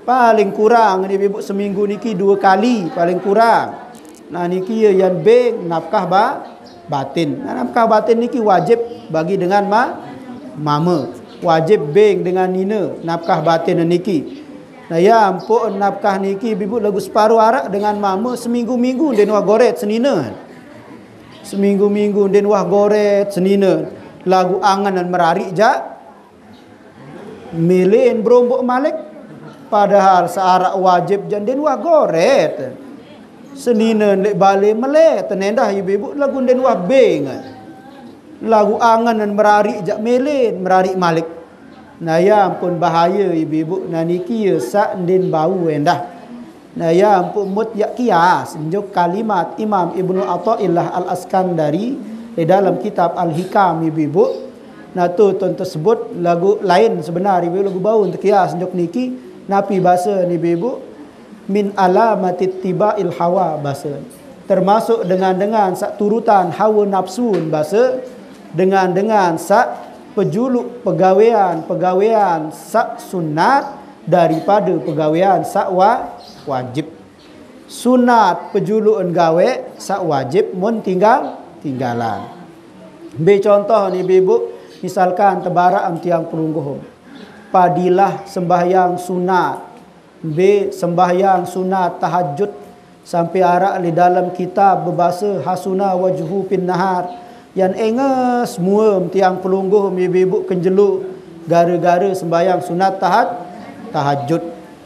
Paling kurang ngani ibu seminggu niki dua kali paling kurang. Nah niki ya yang B nafkah ba batin. Nah, nafkah batin niki wajib bagi dengan ma mama wajib beng dengan nina nafkah batin niki nah ya ampun nafkah niki bibu lagu separuh arak dengan mama seminggu-minggu den wah goret senina seminggu-minggu den wah goret senina lagu angan dan merari ja milin berombok malik. Padahal searak wajib jan den wah goret. Senina lek balik melek tenendah ibu-ibu lagu den wah beng. Lagu angan dan merari jak melin merari malik. Naya ampun bahaya ibu-ibu. Naniki ya sak din bau endah. Naya ampun mut yak kias. Kalimat Imam Ibnu Athaillah Al-Askandari di dalam kitab Al-Hikam ibu-ibu nah tu tuan tersebut lagu lain sebenar. Ibu lagu bau untuk kias njuk niki. Napi bahasa ni ibu min alamatit tiba'il hawa bahasa. Termasuk dengan dengan sak turutan hawa nafsu bahasa. Dengan dengan sak pejuluk pegawaian pegawaian sak sunat daripada pegawaian sak wa, wajib. Sunat pejuluk gawe sak wajib mun tinggal tinggalan. Be contoh ni ibu misalkan tebarak am tiang perungguh padilah sembahyang sunat. B sembahyang sunat tahajud sampai arak di dalam kitab berbahasa hasuna wajhu pin nahar. Yang engas semua tiang pelungguh ibu-ibu kenjelu gara-gara sembahyang sunat tahad tahajud.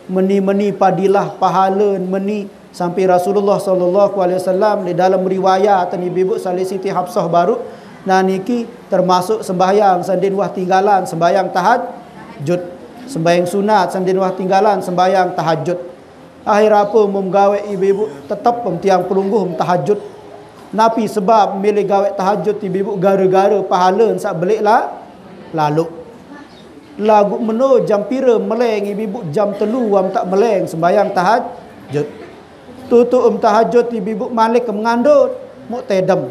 Meni-meni padilah pahala meni sampai Rasulullah sallallahu alaihi wasallam di dalam riwayat tan ibu-ibu Salih Siti Hafsah baru nah niki termasuk sembahyang sandin wah tinggalan sembahyang tahajud sembahyang sunat sandin wah tinggalan sembahyang tahajud akhir apa memgawe ibu-ibu tetap tiang pelungguh tahajud Nabi sebab milih gawe tahajud ibu gara-gara pahala sak beliklah lalu. Lagu meno jam pira meleng ibu jam telu am tak meleng sembayang tahajud. Tutu um tahajud ibu malik mengandut mu tedem.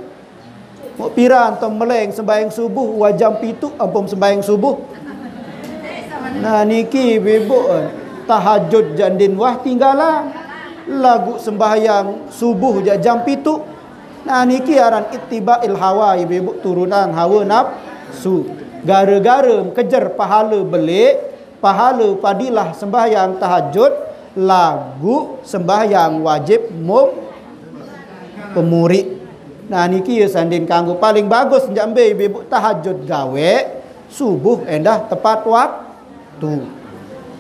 Mu pira antum meleng sembayang subuh wa jam pitu ampun sembayang subuh. Nah niki ibu tahajud jandin wah tinggalan lagu sembahyang subuh jam pitu Nah niki aran ittiba'il hawa ibu turunan hawa nafsu. Gara-gara kejar pahala belik, pahala padilah sembahyang tahajud, lagu sembahyang wajib mum pemurid. Nah niki ya sandin kanggo paling bagus jambe ibu tahajud gawe subuh endah tepat waktu.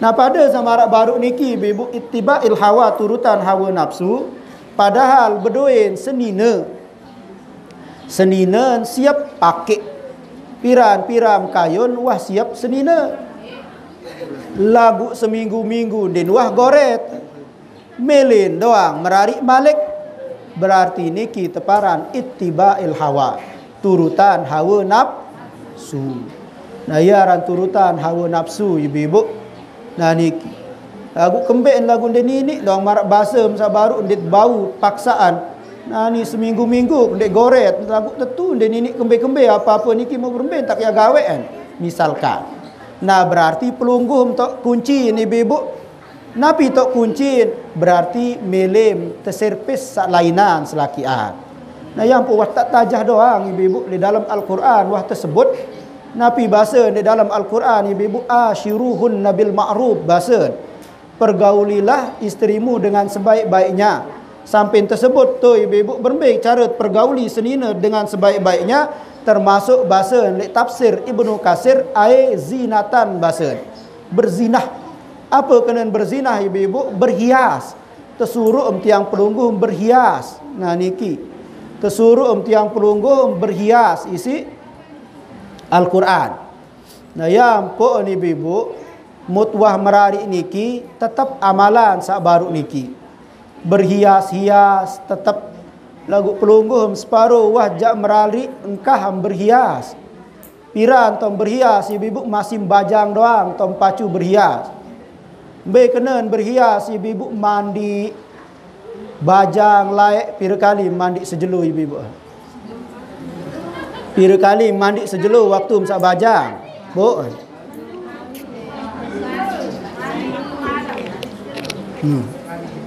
Nah pada samarak baru niki ibu ittiba'il hawa turutan hawa nafsu Padahal berdoin senina. Senina siap pakai piran-piran kayun wah siap senina. Lagu seminggu-minggu din wah goret. Melin doang merarik balik. Berarti ini kita paran ittiba'il hawa. Turutan hawa nafsu. Nah ya ran turutan hawa nafsu ibu-ibu. Nah niki lagu kembek lagu dia ni ni dong marak bahasa masa baru dia bau paksaan nah ni seminggu-minggu dia goret lagu tentu dia ni ni kembek-kembek apa-apa ni ki mau berembek tak ya gawe kan misalkan Nah berarti pelungguh untuk kunci ni ibu Nabi tok kunci berarti melim terserpis sak lainan selaki ah. Nah yang pun tak tajah doang ibu-ibu di dalam Al-Quran. Wah tersebut Nabi bahasa di dalam Al-Quran ibu-ibu asyiruhun nabil ma'ruf bahasa. Pergaulilah isterimu dengan sebaik-baiknya sampai tersebut tu ibu-ibu berbaik cara pergauli senina dengan sebaik-baiknya termasuk bahasa tafsir Ibnu Kasir ai zinatan bahasa berzinah apa kena berzinah ibu-ibu? Berhias. Tersuruh tiang pelunggu berhias. Nah niki. Tersuruh tiang pelunggu berhias isi Al-Quran. Nah yang po ni ibu mutwah merari niki tetap amalan sak baru niki. Berhias-hias tetap lagu pelunggu separuh wajak merari engkah berhias. Piran tom berhias ibu-ibu masih bajang doang tom pacu berhias. Be kena berhias ibu-ibu mandi bajang layak pira kali mandi sejelu ibu-ibu. Pira kali mandi sejelu waktu masak bajang. Bu. Hmm.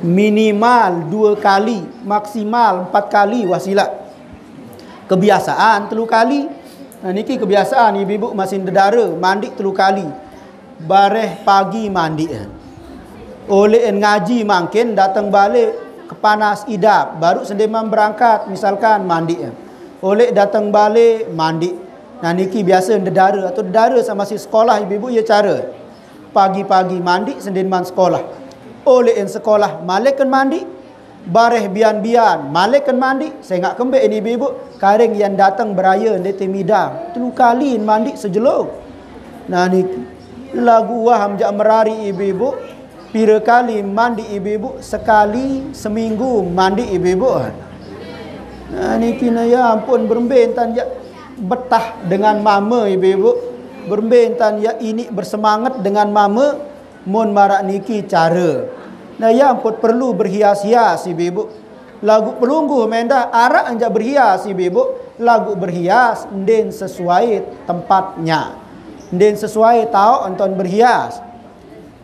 Minimal dua kali, maksimal empat kali wasilat. Kebiasaan telu kali. Nah niki kebiasaan ibu-ibu masih dedara mandi telu kali. Bareh pagi mandi. Oleh ngaji makin datang balik kepanas idap baru sendirian berangkat misalkan mandi oleh datang balik mandi nah niki biasa dedara atau dedara sama si sekolah ibu-ibu ya cara pagi-pagi mandi sendirian sekolah oleh en sekolah malaikan mandi bareh bian-bian malaikan mandi saya nak kembali ini ibu-ibu karing yang datang beraya di timidang telu kali mandi sejelok nah niki lagu waham jak merari ibu-ibu Pira kali mandi ibu-ibu sekali seminggu mandi ibu-ibu. Nah ni kena ya ampun berbentan ya betah dengan mama ibu-ibu. Berbentan ya ini bersemangat dengan mama mun marak niki cara. Nah ya ampun perlu berhias-hias ibu-ibu. Lagu pelunggu mendah arak anja berhias ibu-ibu. Lagu berhias den sesuai tempatnya. Den sesuai tahu anton berhias.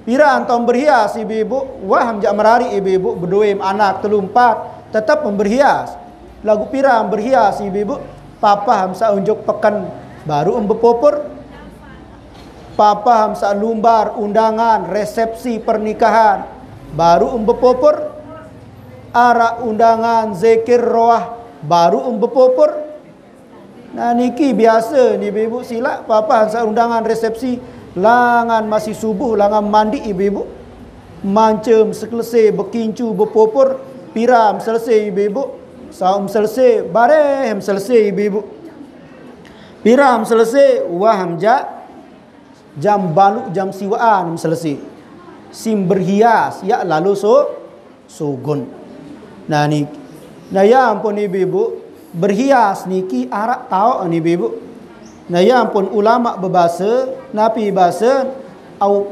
Pira antum berhias ibu-ibu, wah hamjak merari ibu-ibu berdua anak telumpat tetap memberhias. Lagu pira berhias ibu-ibu, papa hamsa unjuk pekan baru embepopor. Papa hamsa lumbar undangan resepsi pernikahan baru embepopor. Ara undangan zikir roah baru embepopor. Nah niki biasa ni ibu-ibu silap papa hamsa undangan resepsi Langan masih subuh, langan mandi ibu-ibu. Mancem selesai berkincu berpopor. Piram selesai ibu-ibu. Saum selesai, barem selesai ibu-ibu. Piram selesai, waham ja. Jam baluk, jam siwaan selesai. Sim berhias, ya lalu so sugun. Nah ni, nah ya ampun ibu-ibu, berhias niki arak tahu ni ibu-ibu. Nah yang pun ulama berbahasa, Nabi bahasa au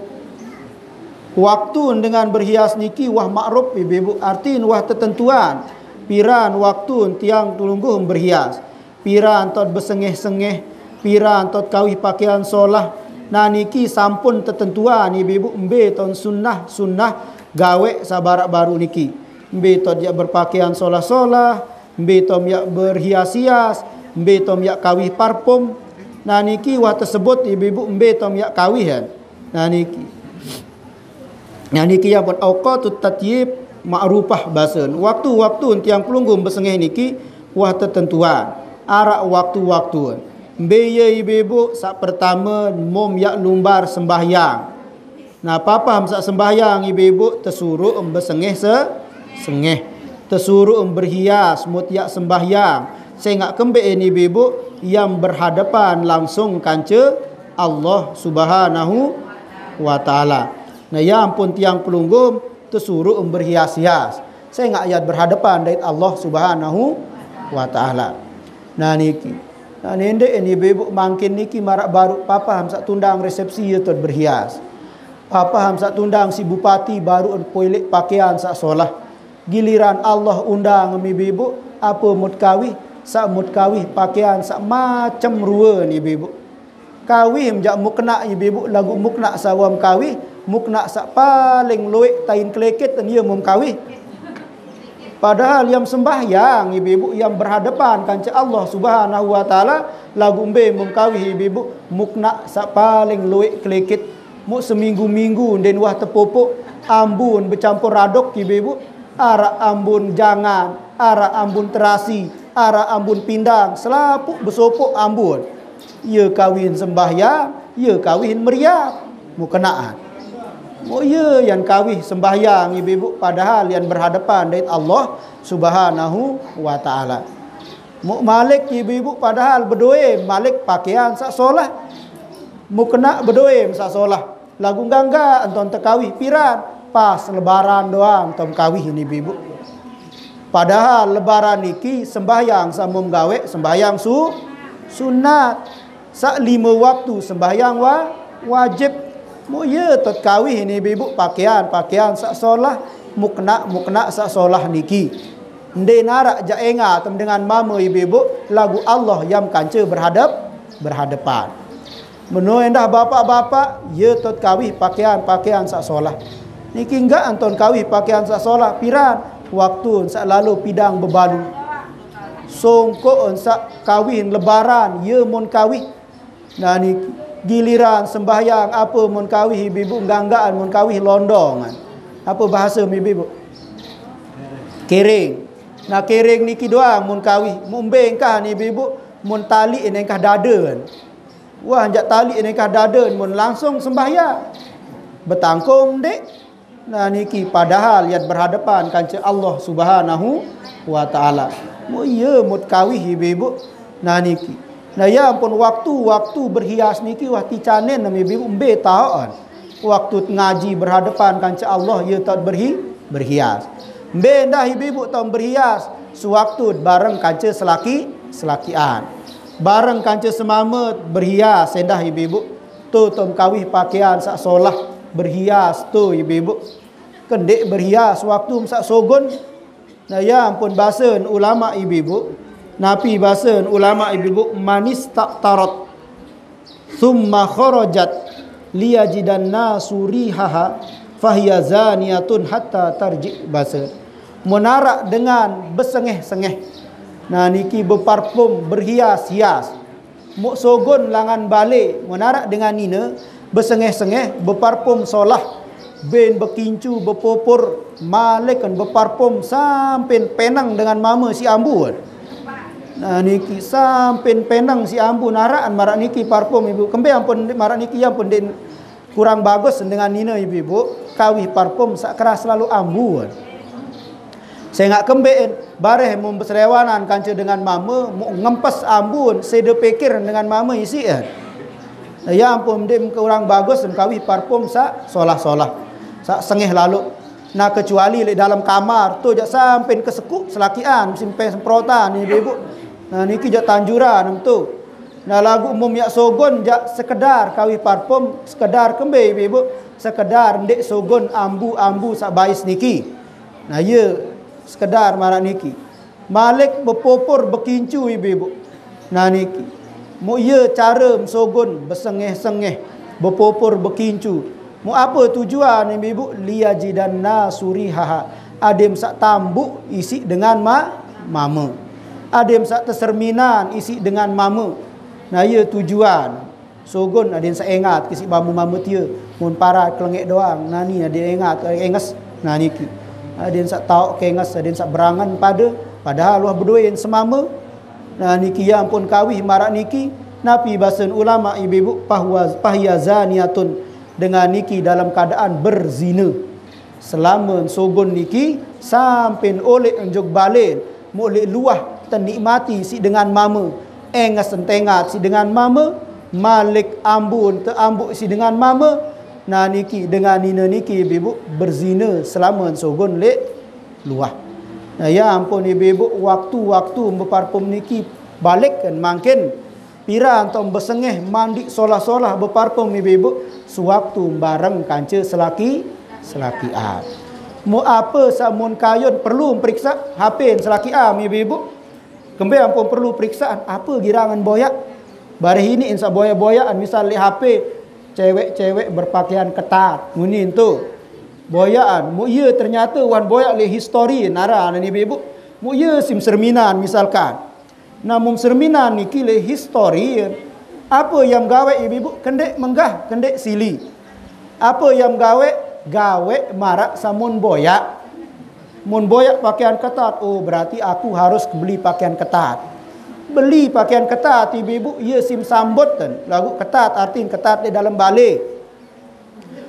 waktu dengan berhias niki wah makruf ibu arti wah tertentuan. Piran waktu tiang tulungguh berhias. Piran tot bersengeh-sengeh, piran tot kawih pakaian solah. Nah niki sampun tertentuan ibu-ibu embe ton sunnah sunnah gawe sabarak baru niki. Embe tot ya berpakaian solah-solah, embe tom ya berhias-hias, embe tom ya kawih parfum, Nah niki wah tersebut ibu-ibu embe tom yak kawih kan. Nah niki. Nah niki yang buat auqatut tatyib ma'rufah bahasa. Waktu-waktu tiang pelunggum bersengih niki wah tertentuan. Arak waktu-waktu. Embe ya ibu-ibu sak pertama mom yak lumbar sembahyang. Nah papa ham sak sembahyang ibu-ibu tersuruh bersengih se sengih. Tersuruh berhias mut yak sembahyang. Saya nak kembali ini ibu-ibu yang berhadapan langsung kanca Allah Subhanahu wa taala. Nah, ya ampun tiang pelunggum tersuruh berhias-hias. Saya ingat ayat berhadapan dengan Allah Subhanahu wa taala. Nah niki. Nah nende ini ibu makin niki marak baru papa hamsa tundang resepsi itu berhias. Papa hamsa tundang si bupati baru poilik pakaian sak solah. Giliran Allah undang ibu-ibu apa mut kawih sak mut kawih pakaian sak macam rua ni ibu. kawih menjak mukna ibu lagu mukna sawam kawih mukna sak paling luik tain kelekit dan ia mum kawih Padahal yang sembahyang ibu-ibu yang berhadapan kanca Allah Subhanahu wa taala lagu mbe mengkawih ibu-ibu mukna sak paling luik kelekit mu seminggu-minggu den wah tepopok ambun bercampur radok ibu-ibu. Ara ambun jangan ara ambun terasi ara ambun pindang selapuk bersopok ambun. Ia kawin sembahyang ia kawin meriah. Mu kenaan Oh ya yang kawih sembahyang ibu-ibu padahal yang berhadapan dengan Allah Subhanahu wa taala. Mu malik ibu-ibu padahal berdoa malik pakaian sak solah. Mu kena berdoa sak solah. Lagu gangga anton tekawih piran pas lebaran doang tom kawih ini ibu-ibu. Padahal lebaran niki sembahyang sama gawe sembahyang su sunat. Sak lima waktu sembahyang wa wajib Mu ya tot kawih ni ibu pakaian pakaian sak solah mukna mukna sak solah niki. Nde narak ja enga tem dengan mama ibu lagu Allah yang kanca berhadap berhadapan. Menu endah bapak-bapak ya tot kawih pakaian pakaian sak solah. Niki enggak anton kawih pakaian sak solah piran waktu sak lalu pidang bebalu. Songko sak kawih lebaran ye mon kawih. Nah niki giliran sembahyang apa mun kawih ibu ganggaan mun kawih londong apa bahasa ibu kering. Nah kering niki doang mun kawih. Mun bengkah ni ibu mun tali ini kah dada kan wah anjak tali ini kah dada mun langsung sembahyang. Bertangkung dek. Nah niki padahal lihat berhadapan kanca Allah Subhanahu wa taala. Mu ya mut kawih ibu nah niki Nah ya pun waktu-waktu berhias niki wati canen nami bibu umbe tahan. Waktu ngaji berhadapan kanca Allah ya tak berhi berhias. Mbe dah ibu tahu berhias sewaktu bareng kanca selaki selakian. Bareng kanca semama berhias endah ibu tu tom kawih pakaian sak solah berhias tu ibu kendek berhias waktu sak sogon. Nah ya ampun bahasa ulama ibu Nabi bahasa ulama ibu manis tak tarot. Thumma kharajat liyajidan nasu rihaha fahiya zaniyatun hatta tarji bahasa. Menarak dengan bersengeh-sengeh. Nah niki berparfum berhias-hias. Muk sogon langan balik menarak dengan nina bersengeh-sengeh berparfum solah ben berkincu berpopor malik kan berparfum sampai penang dengan mama si ambu kan. Nah niki sampai penang si ampun naraan marak niki parfum ibu. Kembe ampun marak niki yang pun den kurang bagus dengan nina ibu ibu. Kawih parfum sak keras selalu ambu. Saya ngak kembe bareh mau berserewanan kanca dengan mama mau ngempes ambun saya pikir dengan mama isi kan. Ya ampun dem kurang bagus dan kawih parfum sak solah-solah. Sak sengih lalu. Nah kecuali dalam kamar tu jak sampai ke sekuk selakian simpen semprotan ibu ibu. Nah niki jak tanjuran tu. Nah lagu umum yak sogon jak sekedar kawi parfum sekedar kembe ibu sekedar ndek sogon ambu-ambu sak bais niki. Nah ye sekedar marak niki. Malik berpopor berkincu ibu-ibu. Nah niki. Mu ye cara sogon bersengeh-sengeh berpopor berkincu. Mu apa tujuan ibu-ibu liyajidan nasuriha. Adim sak tambuk isi dengan ma mama ada yang sak terserminan isi dengan mama. Nah ia tujuan. Sogon yang sak ingat kisi mama mama tia. Mun para kelengek doang. Nah ni ada yang ingat. Engas nah ni ki. Yang sak kengas ada yang sak berangan pada. Padahal Allah berdua yang semama. Nah niki yang pun kawih marak niki nabi bahasan ulama pahwa pahya zaniatun dengan niki dalam keadaan berzina. Selama sogon niki sampai oleh unjuk balik molek luah ternikmati si dengan mama. Engas sentengat si dengan mama. Malik ambun terambuk si dengan mama. Nah niki dengan nina niki ibu berzina selama sogon lek luah. Nah ya ampun ibu waktu-waktu berparfum niki balik kan makin pira antum bersengeh mandi solah-solah berparfum ibu sewaktu bareng kanca selaki selaki ah mu apa samun kayun perlu periksa HP selaki am ibu-ibu Kembali ampun perlu periksaan apa girangan boyak. Bari ini insa boya-boyaan misal li HP cewek-cewek berpakaian ketat. Muni tu. Boyaan. Mu iya ternyata wan boyak li histori nara ni ibu. Mu iya sim serminan misalkan. Namun serminan ni kile histori. Apa yang gawe ibu-ibu? Kendek menggah, kendek sili. Apa yang gawe? Gawe marak samun boyak. Mun boyak pakaian ketat. Oh berarti aku harus beli pakaian ketat. Beli pakaian ketat ibu-ibu ia sim sambut kan lagu ketat artin ketat di dalam balik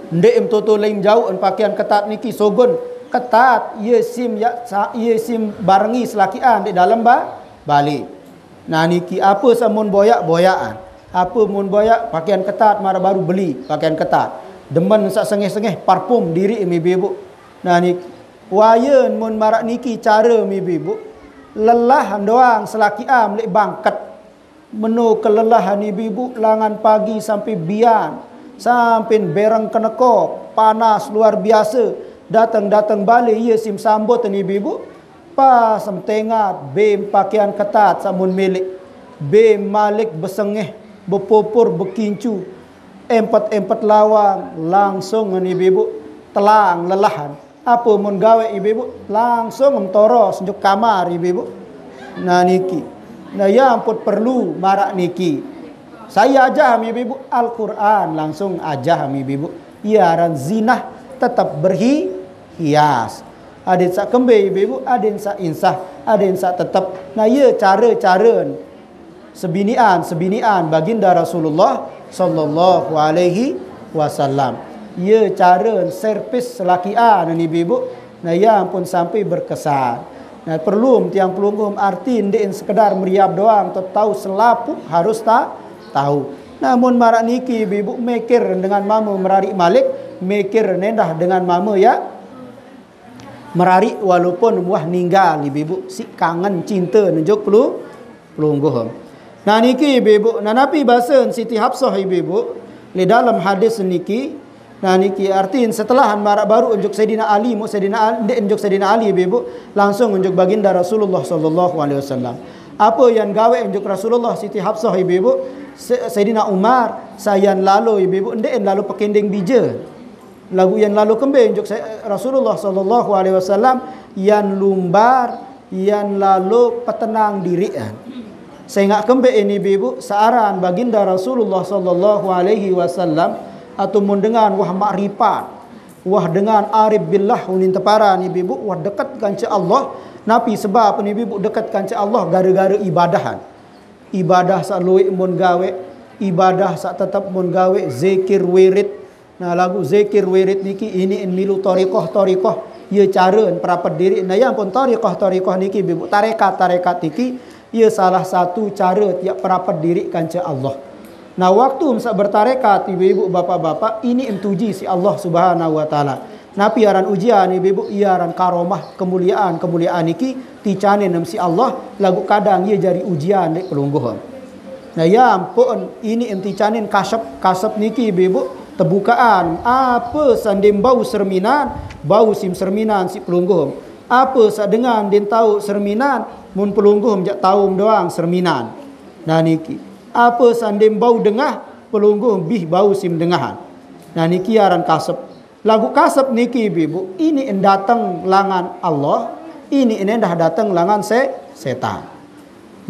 ndek em toto lain jauh en pakaian ketat niki sogon. Ketat ia sim ya ia sim barengi selakian di dalam ba balik nah niki apa samun boyak boyakan apa mun boyak pakaian ketat mara baru beli pakaian ketat. Demen sak sengih-sengih parfum diri ibu-ibu. Nah niki wayen mun marak niki cara ibu-ibu lelah doang selaki am lek bangkat menu kelelahan ibu-ibu langan pagi sampai bian. Sampai berang keneko panas luar biasa. Datang-datang balik ia sim sambut ni ibu-ibu pas tengah bem pakaian ketat samun milik. Bem malik besengeh berpupur berkincu. Empat-empat lawang langsung ni ibu-ibu telang lelahan apa mun gawe ibu-ibu? Langsung mentoro sejuk kamar ibu-ibu. Nah niki. Nah ya ampun perlu marak niki. Saya aja ibu-ibu. Al-Quran langsung aja ibu-ibu. Ya ran zina tetap berhi hias ada sak kembe ibu-ibu ada sak insah ada sak tetap nah ya cara-cara sebinian sebinian baginda Rasulullah sallallahu alaihi wasallam ia cara servis lelaki A ni ibu nah yang pun sampai berkesan. Nah perlu tiang pelungguh arti ndek sekedar meriap doang. Atau tahu selapu harus tak tahu. Namun marak niki ibu mikir dengan mama merarik malik mikir nendah dengan mama ya. Merarik walaupun muah ninggal ibu si kangen cinta nunjuk pelu pelungguh. Nah niki ibu nah nabi bahasa Siti Hafsah ibu di dalam hadis niki Nah niki artiin setelah marak baru unjuk Sayyidina Ali mu Sayyidina Ali unjuk Sayyidina Ali ibu langsung unjuk baginda Rasulullah sallallahu alaihi wasallam. Apa yang gawe unjuk Rasulullah? Siti Hafsah ibu Sayyidina Umar sayan lalu ibu ndek lalu pekending bija. Lagu yang lalu kembe unjuk Rasulullah sallallahu alaihi wasallam. Yang lumbar yang lalu petenang diri. Saya ngak kembe ini ibu searan baginda Rasulullah sallallahu alaihi wasallam atau mendengar wah makrifat wah dengan arif billah unin tepara ni bibu wah dekatkan ce Allah. Napi sebab ni bibu dekatkan ce Allah? Gara-gara ibadahan. Ibadah sa luik mun gawe ibadah sa tetap mun gawe zikir wirid. Nah lagu zikir wirid niki ini in milu tariqah tariqah. Ia cara perapat diri nah yang pun tariqah tariqah niki bibu tarekat tarekat niki ia salah satu cara tiap perapat diri kanca Allah Nah waktu masa bertarekat ibu-ibu bapak-bapak ini entuji si Allah Subhanahu wa taala. Napi aran ujian ibu-ibu iaran karomah kemuliaan kemuliaan niki ticane nam si Allah lagu kadang ia jadi ujian dek pelungguh. Nah ya ampun ini enti canin kasap kasap niki ibu-ibu terbukaan apa sandim bau serminan bau sim serminan si pelungguh. Apa sa dengan din tahu serminan mun pelungguh jak tahu doang serminan. Nah niki apa sandim bau dengah pelungguh bih bau sim dengahan. Nah niki aran kasep. Lagu kasep niki ibu ini en datang langan Allah ini ini dah datang langan se setan.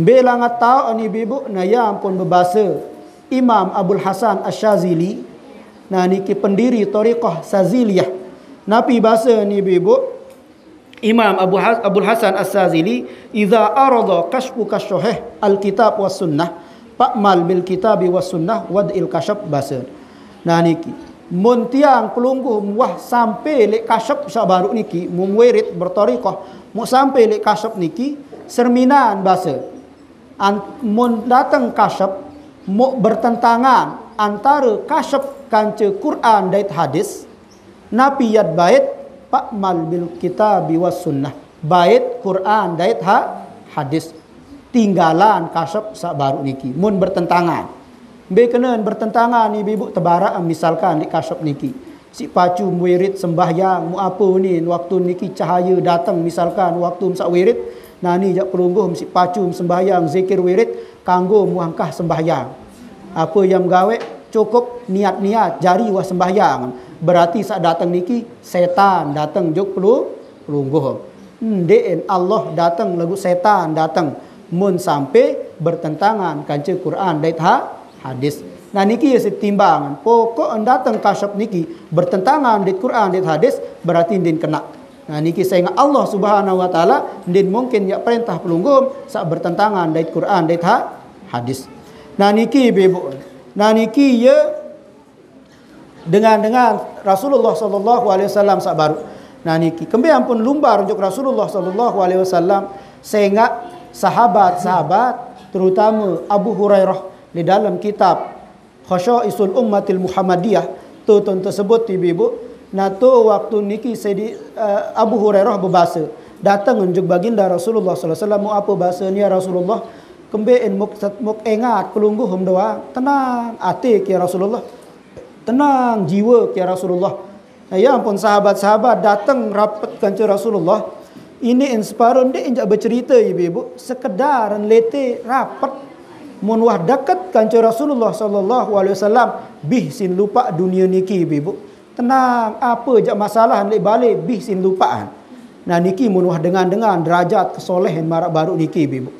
Belangat tahu ani ibu nah ya ampun bebasa. Imam Abdul Hasan Asyazili nah niki pendiri tariqah Saziliyah napi bahasa ni ibu Imam Abu Abdul Hasan As-Sazili idza arada kashfu kashuhih al-kitab was sunnah Pakmal bil kitabi was sunnah wad'il kasyaf basir. Nah niki. Mun tiang muah sampai lek kasyaf sabaru niki. Mumwirid bertariqah. Mu sampai lek kasyaf niki. Serminan basir. Mun datang kasyaf. Mu bertentangan antara kasyaf kanca Quran dan hadis. Nabi yad bait. Pakmal bil kitabi was sunnah. Bait Quran dan hadis tinggalan kasab sak baru niki mun bertentangan. Be kena bertentangan ni ibu tebara misalkan di kasab niki si pacu muirid sembahyang mu apa ni waktu niki cahaya datang misalkan waktu sak wirid. Nah ni jak perungguh si pacu sembahyang zikir wirid kanggo muangkah sembahyang. Apa yang gawe cukup niat-niat jari wah sembahyang. Berarti saat datang niki setan datang juk perlu pelungguh. Hmm, Allah datang lagu setan datang mun sampai bertentangan kanca Quran dait ha hadis. Nah niki ya timbangan. Pokok datang kasyaf niki bertentangan dait Quran dait hadis berarti din kena. Nah niki saya Allah Subhanahu wa taala din mungkin ya perintah pelunggum sak bertentangan dait Quran dait ha hadis. Nah niki ibu. Nah niki ya dengan dengan Rasulullah sallallahu alaihi wasallam sak baru. Nah niki kembali ampun lumbar untuk Rasulullah sallallahu alaihi wasallam sehingga sahabat-sahabat terutama Abu Hurairah di dalam kitab Khasya'isul Ummatil Muhammadiyah tu tuan tersebut ibu Nah tu waktu niki Sayyidi uh, Abu Hurairah berbahasa. Datang unjuk baginda Rasulullah sallallahu alaihi wasallam apa bahasa ni ya Rasulullah? Kembein muk muk ingat pelunggu hum doa tenang hati ya Rasulullah? Tenang jiwa ya Rasulullah? Ya ampun sahabat-sahabat datang rapatkan ke Rasulullah ini in separuh dia injak bercerita ibu-ibu sekedar lete rapat mun wah dekat kanca Rasulullah sallallahu alaihi wasallam bih sin lupa dunia niki ibu-ibu Tenang, apa je masalah nak balik bih sin lupaan. Nah niki munuh dengan dengan derajat kesolehan marak baru niki bibu.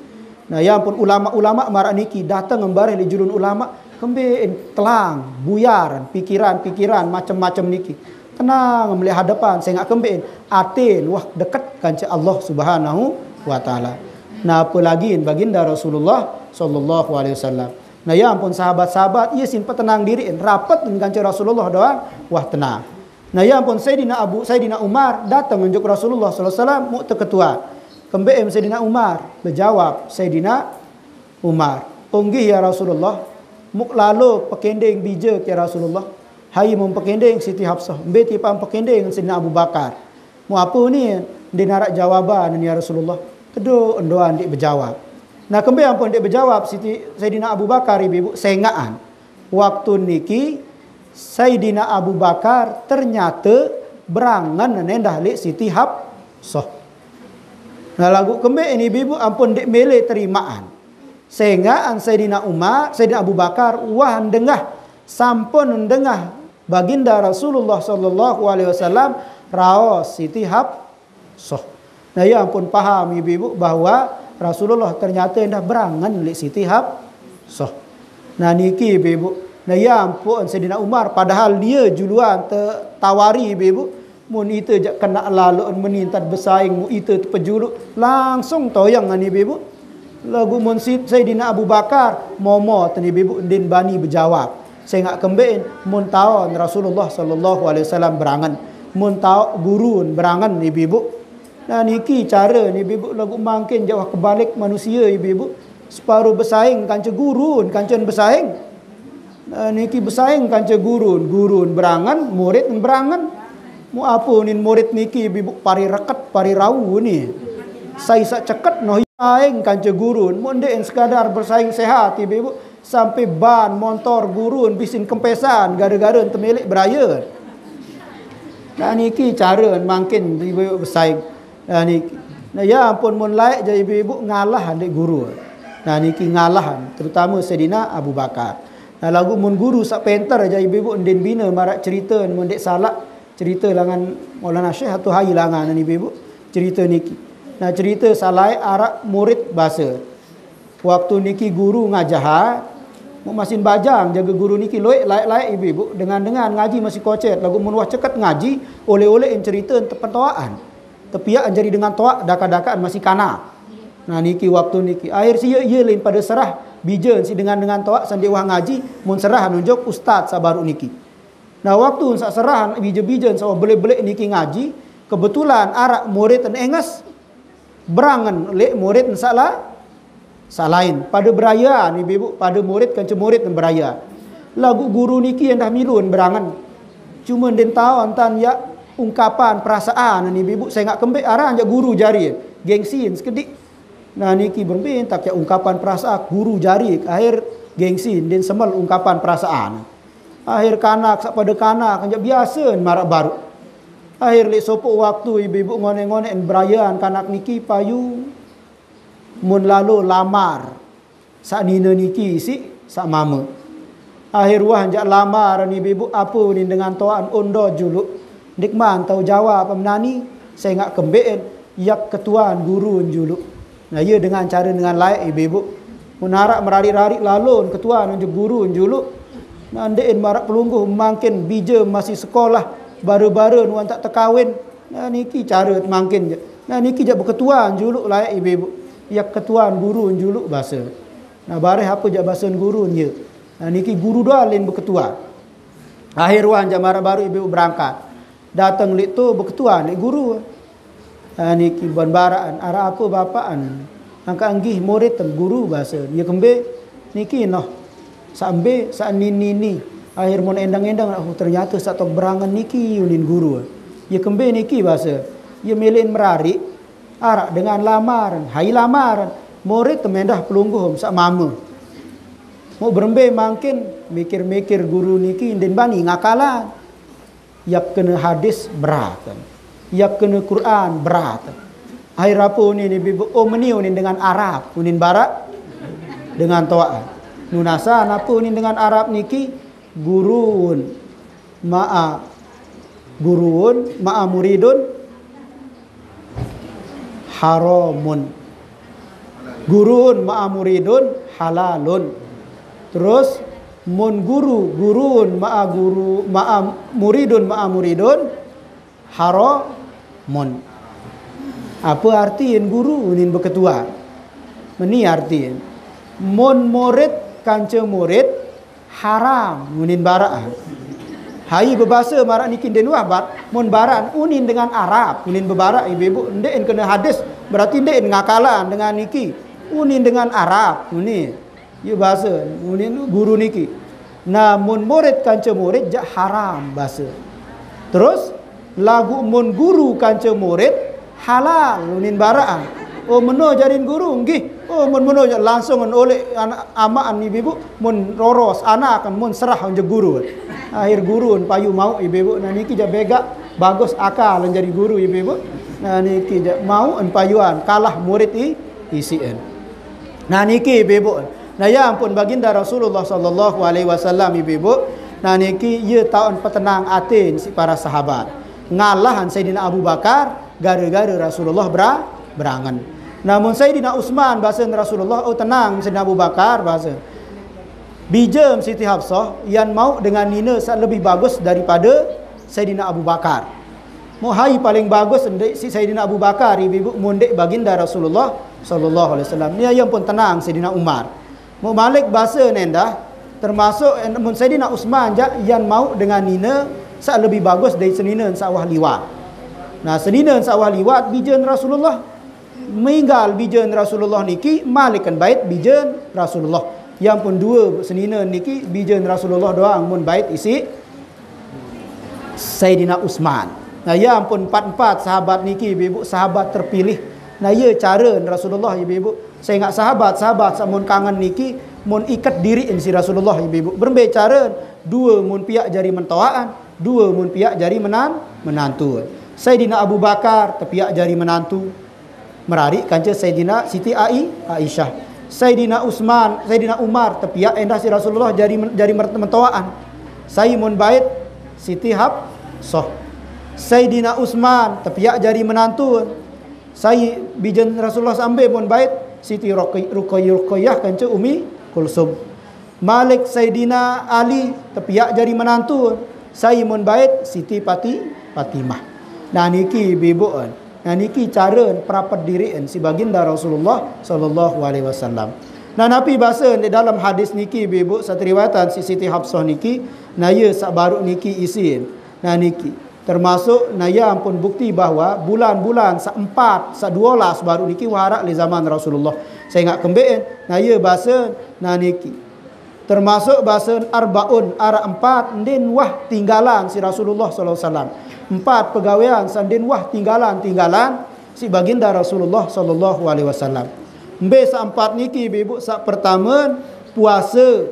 Nah yang pun ulama-ulama marak niki datang membarih di jurun ulama kembali telang, buyar, pikiran-pikiran macam-macam niki. Tenang melihat hadapan saya nak kembali atin wah dekat kanca Allah Subhanahu wa taala. Nah apa lagi baginda Rasulullah sallallahu alaihi wasallam. Nah ya ampun sahabat-sahabat ia simpan tenang diri rapat dengan kanca Rasulullah doang wah tenang. Nah ya ampun Sayyidina Abu Sayyidina Umar datang menunjuk Rasulullah sallallahu alaihi wasallam mu ketua. Kembem Sayyidina Umar berjawab Sayyidina Umar, "Unggih ya Rasulullah, muk lalu pekending bija ya Rasulullah. Hai mum pekending Siti Hafsah, mbeti pam pekending Sayyidina Abu Bakar. Mu apa ni? Dia narak jawaban ya Rasulullah. Kedu endoan dik berjawab. Nah kembali ampun dia berjawab Siti Sayyidina Abu Bakar ibu sengaan. Waktu niki Sayyidina Abu Bakar ternyata berangan nendah lek Siti Hab soh. Nah lagu kembali ini ibu ampun dek mele terimaan. Sehingga Sayyidina Umar, Sayyidina Abu Bakar wah dengah sampun dengah baginda Rasulullah sallallahu alaihi wasallam raos Siti Hab soh. Nah ya ampun paham ibu-ibu bahawa Rasulullah ternyata dah berangan oleh Siti Hab soh. Nah niki ibu. Nah ya ampun Sayyidina Umar padahal dia juluan tawari ibu. Mun itu je kena lalu menintat bersaing mu itu terpejuluk langsung toyang ni ibu. Lagu mun Sayyidina Abu Bakar momo tani ibu din bani berjawab. Saya nak mun tahu Rasulullah sallallahu alaihi wasallam berangan. Mun tahu gurun berangan ibu-ibu. Nah niki cara ni ibu lagu mungkin jauh kebalik manusia ibu-ibu. Separuh bersaing kanca gurun, kanca bersaing. Nah niki bersaing kanca gurun, gurun berangan, murid berangan. Mu apa ni murid niki ibu pari rekat, pari rawu ni. Saya sak cekat no saing kanca gurun. Mu ndek sekadar bersaing sehat ibu-ibu sampai ban motor gurun bisin kempesan gara-gara temelik beraya. Nah niki cara mungkin ibu bersaing. Nah ni nah, ya ampun mun laik jadi ibu-ibu ngalah adik guru. Nah niki ngalah terutama Sayyidina Abu Bakar. Nah lagu mun guru sak penter aja ibu-ibu ndin bina marak cerita mun dek salah cerita langan Maulana Syekh atau hai langan ni ibu-ibu cerita niki. Nah cerita salai arak murid bahasa. Waktu niki guru ngajah Masin bajang jaga guru niki loik laik-laik ibu-ibu. Dengan dengan ngaji masih kocet. Lagu mun wah cekat ngaji oleh-oleh yang cerita tepantawaan tepiak jadi dengan toak daka-dakaan masih kana. Nah niki waktu niki. Air si ye lain pada serah. Bijen si dengan dengan toak sandi wah ngaji mun serah nunjuk ustaz sabaru niki. Nah waktu sak serah bije-bijen sawa bele-bele niki ngaji kebetulan arak murid dan berangan le murid salah salain pada beraya ni ibu pada murid kan murid dan beraya. Lagu guru niki yang dah milun berangan. Cuma den tahu antan ya ungkapan perasaan. Ni ibu saya nak kembali arah aja guru jari. Gengsi sekedik. Nah niki berbin tak ya ungkapan perasaan. Guru jari akhir gengsi. Dan semal ungkapan perasaan. Akhir kanak sak pada kanak kan biasa marak baru akhir sopo waktu ibu-ibu ngone-ngone berayaan kanak niki payu mun lalu lamar sak nina niki si sak mama Akhir wah jak lamar ni bibu apa ni dengan tuan ondo juluk. Dikman tahu jawab pemnani saya ngak kembeen yak ketuan guru juluk. Nah ia dengan cara dengan lain ibu-ibu. Menarak merari-rari lalun ketuan unjuk guru juluk. Nandein marak pelungguh makin bija masih sekolah baru-baru nuan tak terkawin. Nah niki cara makin je. Nah niki je berketuan juluk layak ibu-ibu. Yak ketuan guru juluk bahasa. Nah bareh apa je bahasa guru dia. Nah niki guru doa lain berketuan. Akhir wan jamaah baru ibu berangkat. Datang lik tu berketuan lik guru. Nah niki bon baraan ara apa bapaan. Angka anggih murid tem guru bahasa. Dia kembe niki noh sampai saat nini ni akhir mun endang-endang oh, ternyata satu berangan niki unin guru ya kembe niki bahasa ya melin merari arak dengan lamaran hai lamaran murid temendah pelungguh sak mama mau berembe makin mikir-mikir guru niki indin bani ngakalan yak kena hadis berat yak kena Quran berat akhir apa ni ni oh meni unin dengan Arab unin barat dengan toa Nunasa apa ni dengan Arab niki? Gurun. Ma'a. Gurun. Ma'a muridun. Haramun. Gurun ma'a muridun halalun. Terus mun guru gurun ma'a guru ma'a muridun haramun. Apa artiin guru ini berketua? Ini artiin. Mun murid kanca murid haram unin barak hai berbahasa marak nikin den wahbat mun barak unin dengan arab. Unin bebarak ibu ndek kena hadis. Berarti ndek ngakalan dengan niki. Unin dengan arab. Unin ya bahasa. Unin guru niki. Namun murid kanca murid jak haram bahasa. Terus lagu mun guru kanca murid halal. Unin barak oh meno jarin guru nggih Oh mun mun langsung oleh anak amak ni ibu mun roros anak akan mun serah je guru. Akhir guru payu mau ibu nah niki je bega bagus akal jadi guru ibu. Nah niki je mau en payuan kalah murid i isien. Nah niki ibu. Nah ya ampun baginda Rasulullah sallallahu alaihi wasallam ibu. Nah niki ye taun petenang atin si para sahabat. Ngalahan Sayyidina Abu Bakar gara-gara Rasulullah berangan. Namun Sayyidina Utsman bahasa Rasulullah oh tenang Sayyidina Abu Bakar bahasa. Bijam Siti Hafsah yang mau dengan Nina lebih bagus daripada Sayyidina Abu Bakar. Muhai paling bagus si Sayyidina Abu Bakar ibu mundek baginda Rasulullah sallallahu alaihi wasallam. Ni yang pun tenang Sayyidina Umar. Mu Malik bahasa nenda termasuk mun Sayyidina Utsman yang mau dengan Nina lebih bagus dari senina sawah liwat. Nah senina sawah liwat bijan Rasulullah meninggal bijan Rasulullah niki malikan bait bijan Rasulullah. Yang pun dua senina niki bijan Rasulullah doang mun bait isi Sayyidina Utsman nah ya ampun empat-empat sahabat niki ibu sahabat terpilih. Nah ya cara Rasulullah ibu saya ingat sahabat-sahabat samun kangen niki mun ikat diri si Rasulullah ibu berbe cara dua mun piak jari mentoaan dua mun piak jari menan menantu. Sayyidina Abu Bakar tepiak jari menantu merari kanca Sayyidina Siti Ai Aisyah. Sayyidina Utsman Sayyidina Umar tepiak endah si Rasulullah jari jari mertuaan Sayyimun Bait Siti Hab Soh. Sayyidina Utsman tepiak jari menantu. Sayy bijan Rasulullah sampai mun bait Siti Ruqayyah kanca Umi Kulsum. Malik Sayyidina Ali tepiak jari menantu. Sayyimun Bait Siti Pati Fatimah. Nah niki bibuan Nah niki cara perapat dirian si baginda Rasulullah sallallahu alaihi wasallam. Nah nabi bahasa di dalam hadis niki ibu satu riwayatan si Siti Hafsah niki naya sak baru niki isi. Nah niki termasuk naya ampun bukti bahawa bulan-bulan sak empat sak dua las baru niki warak di zaman Rasulullah. Saya ingat kembeen naya bahasa nah niki termasuk bahasa arbaun ara empat din wah tinggalan si Rasulullah sallallahu alaihi wasallam empat pegawaian sandin wah tinggalan-tinggalan si baginda Rasulullah sallallahu alaihi wasallam. Mbe sa empat niki ibu sa pertama puasa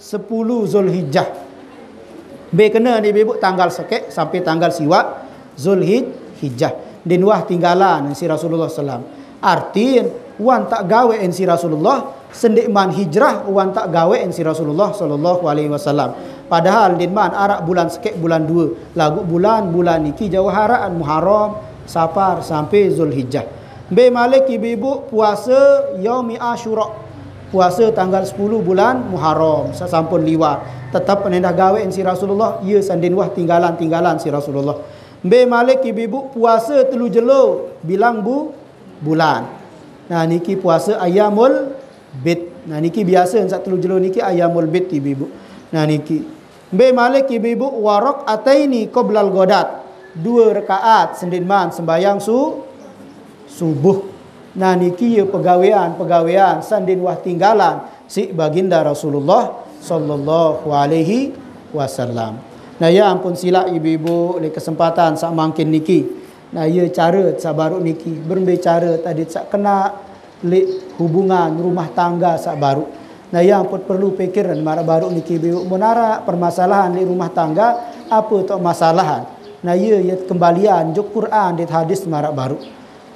10 Zulhijjah. Mbe kena ni ibu tanggal sekek sampai tanggal siwak Zulhijjah. Din wah tinggalan si Rasulullah sallam. Artiin wan tak gawe en si Rasulullah sendikman hijrah wan tak gawe si Rasulullah sallallahu alaihi wasallam. Padahal dinman arak bulan sekek bulan dua. Lagu bulan bulan niki jauh haraan Muharram, Safar sampai Zulhijjah. Be malik ibu-ibu puasa yaumi Asyura. Puasa tanggal 10 bulan Muharram sampun liwat. Tetap penendah gawe si Rasulullah, ya sandin wah tinggalan-tinggalan si Rasulullah. Be malik ibu-ibu puasa telu jelo bilang bu bulan. Nah niki puasa ayamul bid. Nah niki biasa sak telu jelo niki ayamul bid ibu-ibu. Nah niki. Be malik ibu-ibu warok ataini qoblal godat. Dua rakaat sendinman sembayang su subuh. Nah niki ya pegawaian pegawaian sandin wah tinggalan si baginda Rasulullah sallallahu alaihi wasallam. Nah ya ampun sila ibu-ibu oleh kesempatan sak mangkin niki. Nah ya cara sabaru niki berbicara tadi sak kena hubungan rumah tangga sak baru. Nah yang pun perlu pikiran mara baru niki biu menara permasalahan di rumah tangga apa tu masalahan. Nah ya ya kembalian juk Quran di hadis mara baru.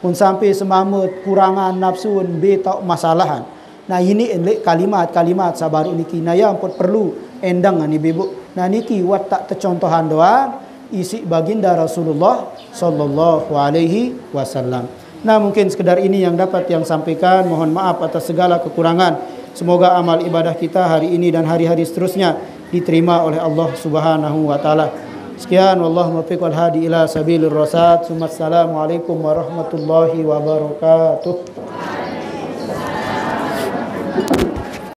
Pun sampai semama kurangan nafsu be tak masalahan. Nah ini elek kalimat-kalimat sabaru niki. Nah yang pun perlu endang ni bibu. Nah niki wat tak tercontohan doa isi baginda Rasulullah sallallahu alaihi wasallam. Nah mungkin sekedar ini yang dapat yang sampaikan. Mohon maaf atas segala kekurangan. Semoga amal ibadah kita hari ini dan hari-hari seterusnya diterima oleh Allah Subhanahu wa taala. Sekian wallahu muwaffiq ila sabilir rasyad. Assalamualaikum warahmatullahi wabarakatuh.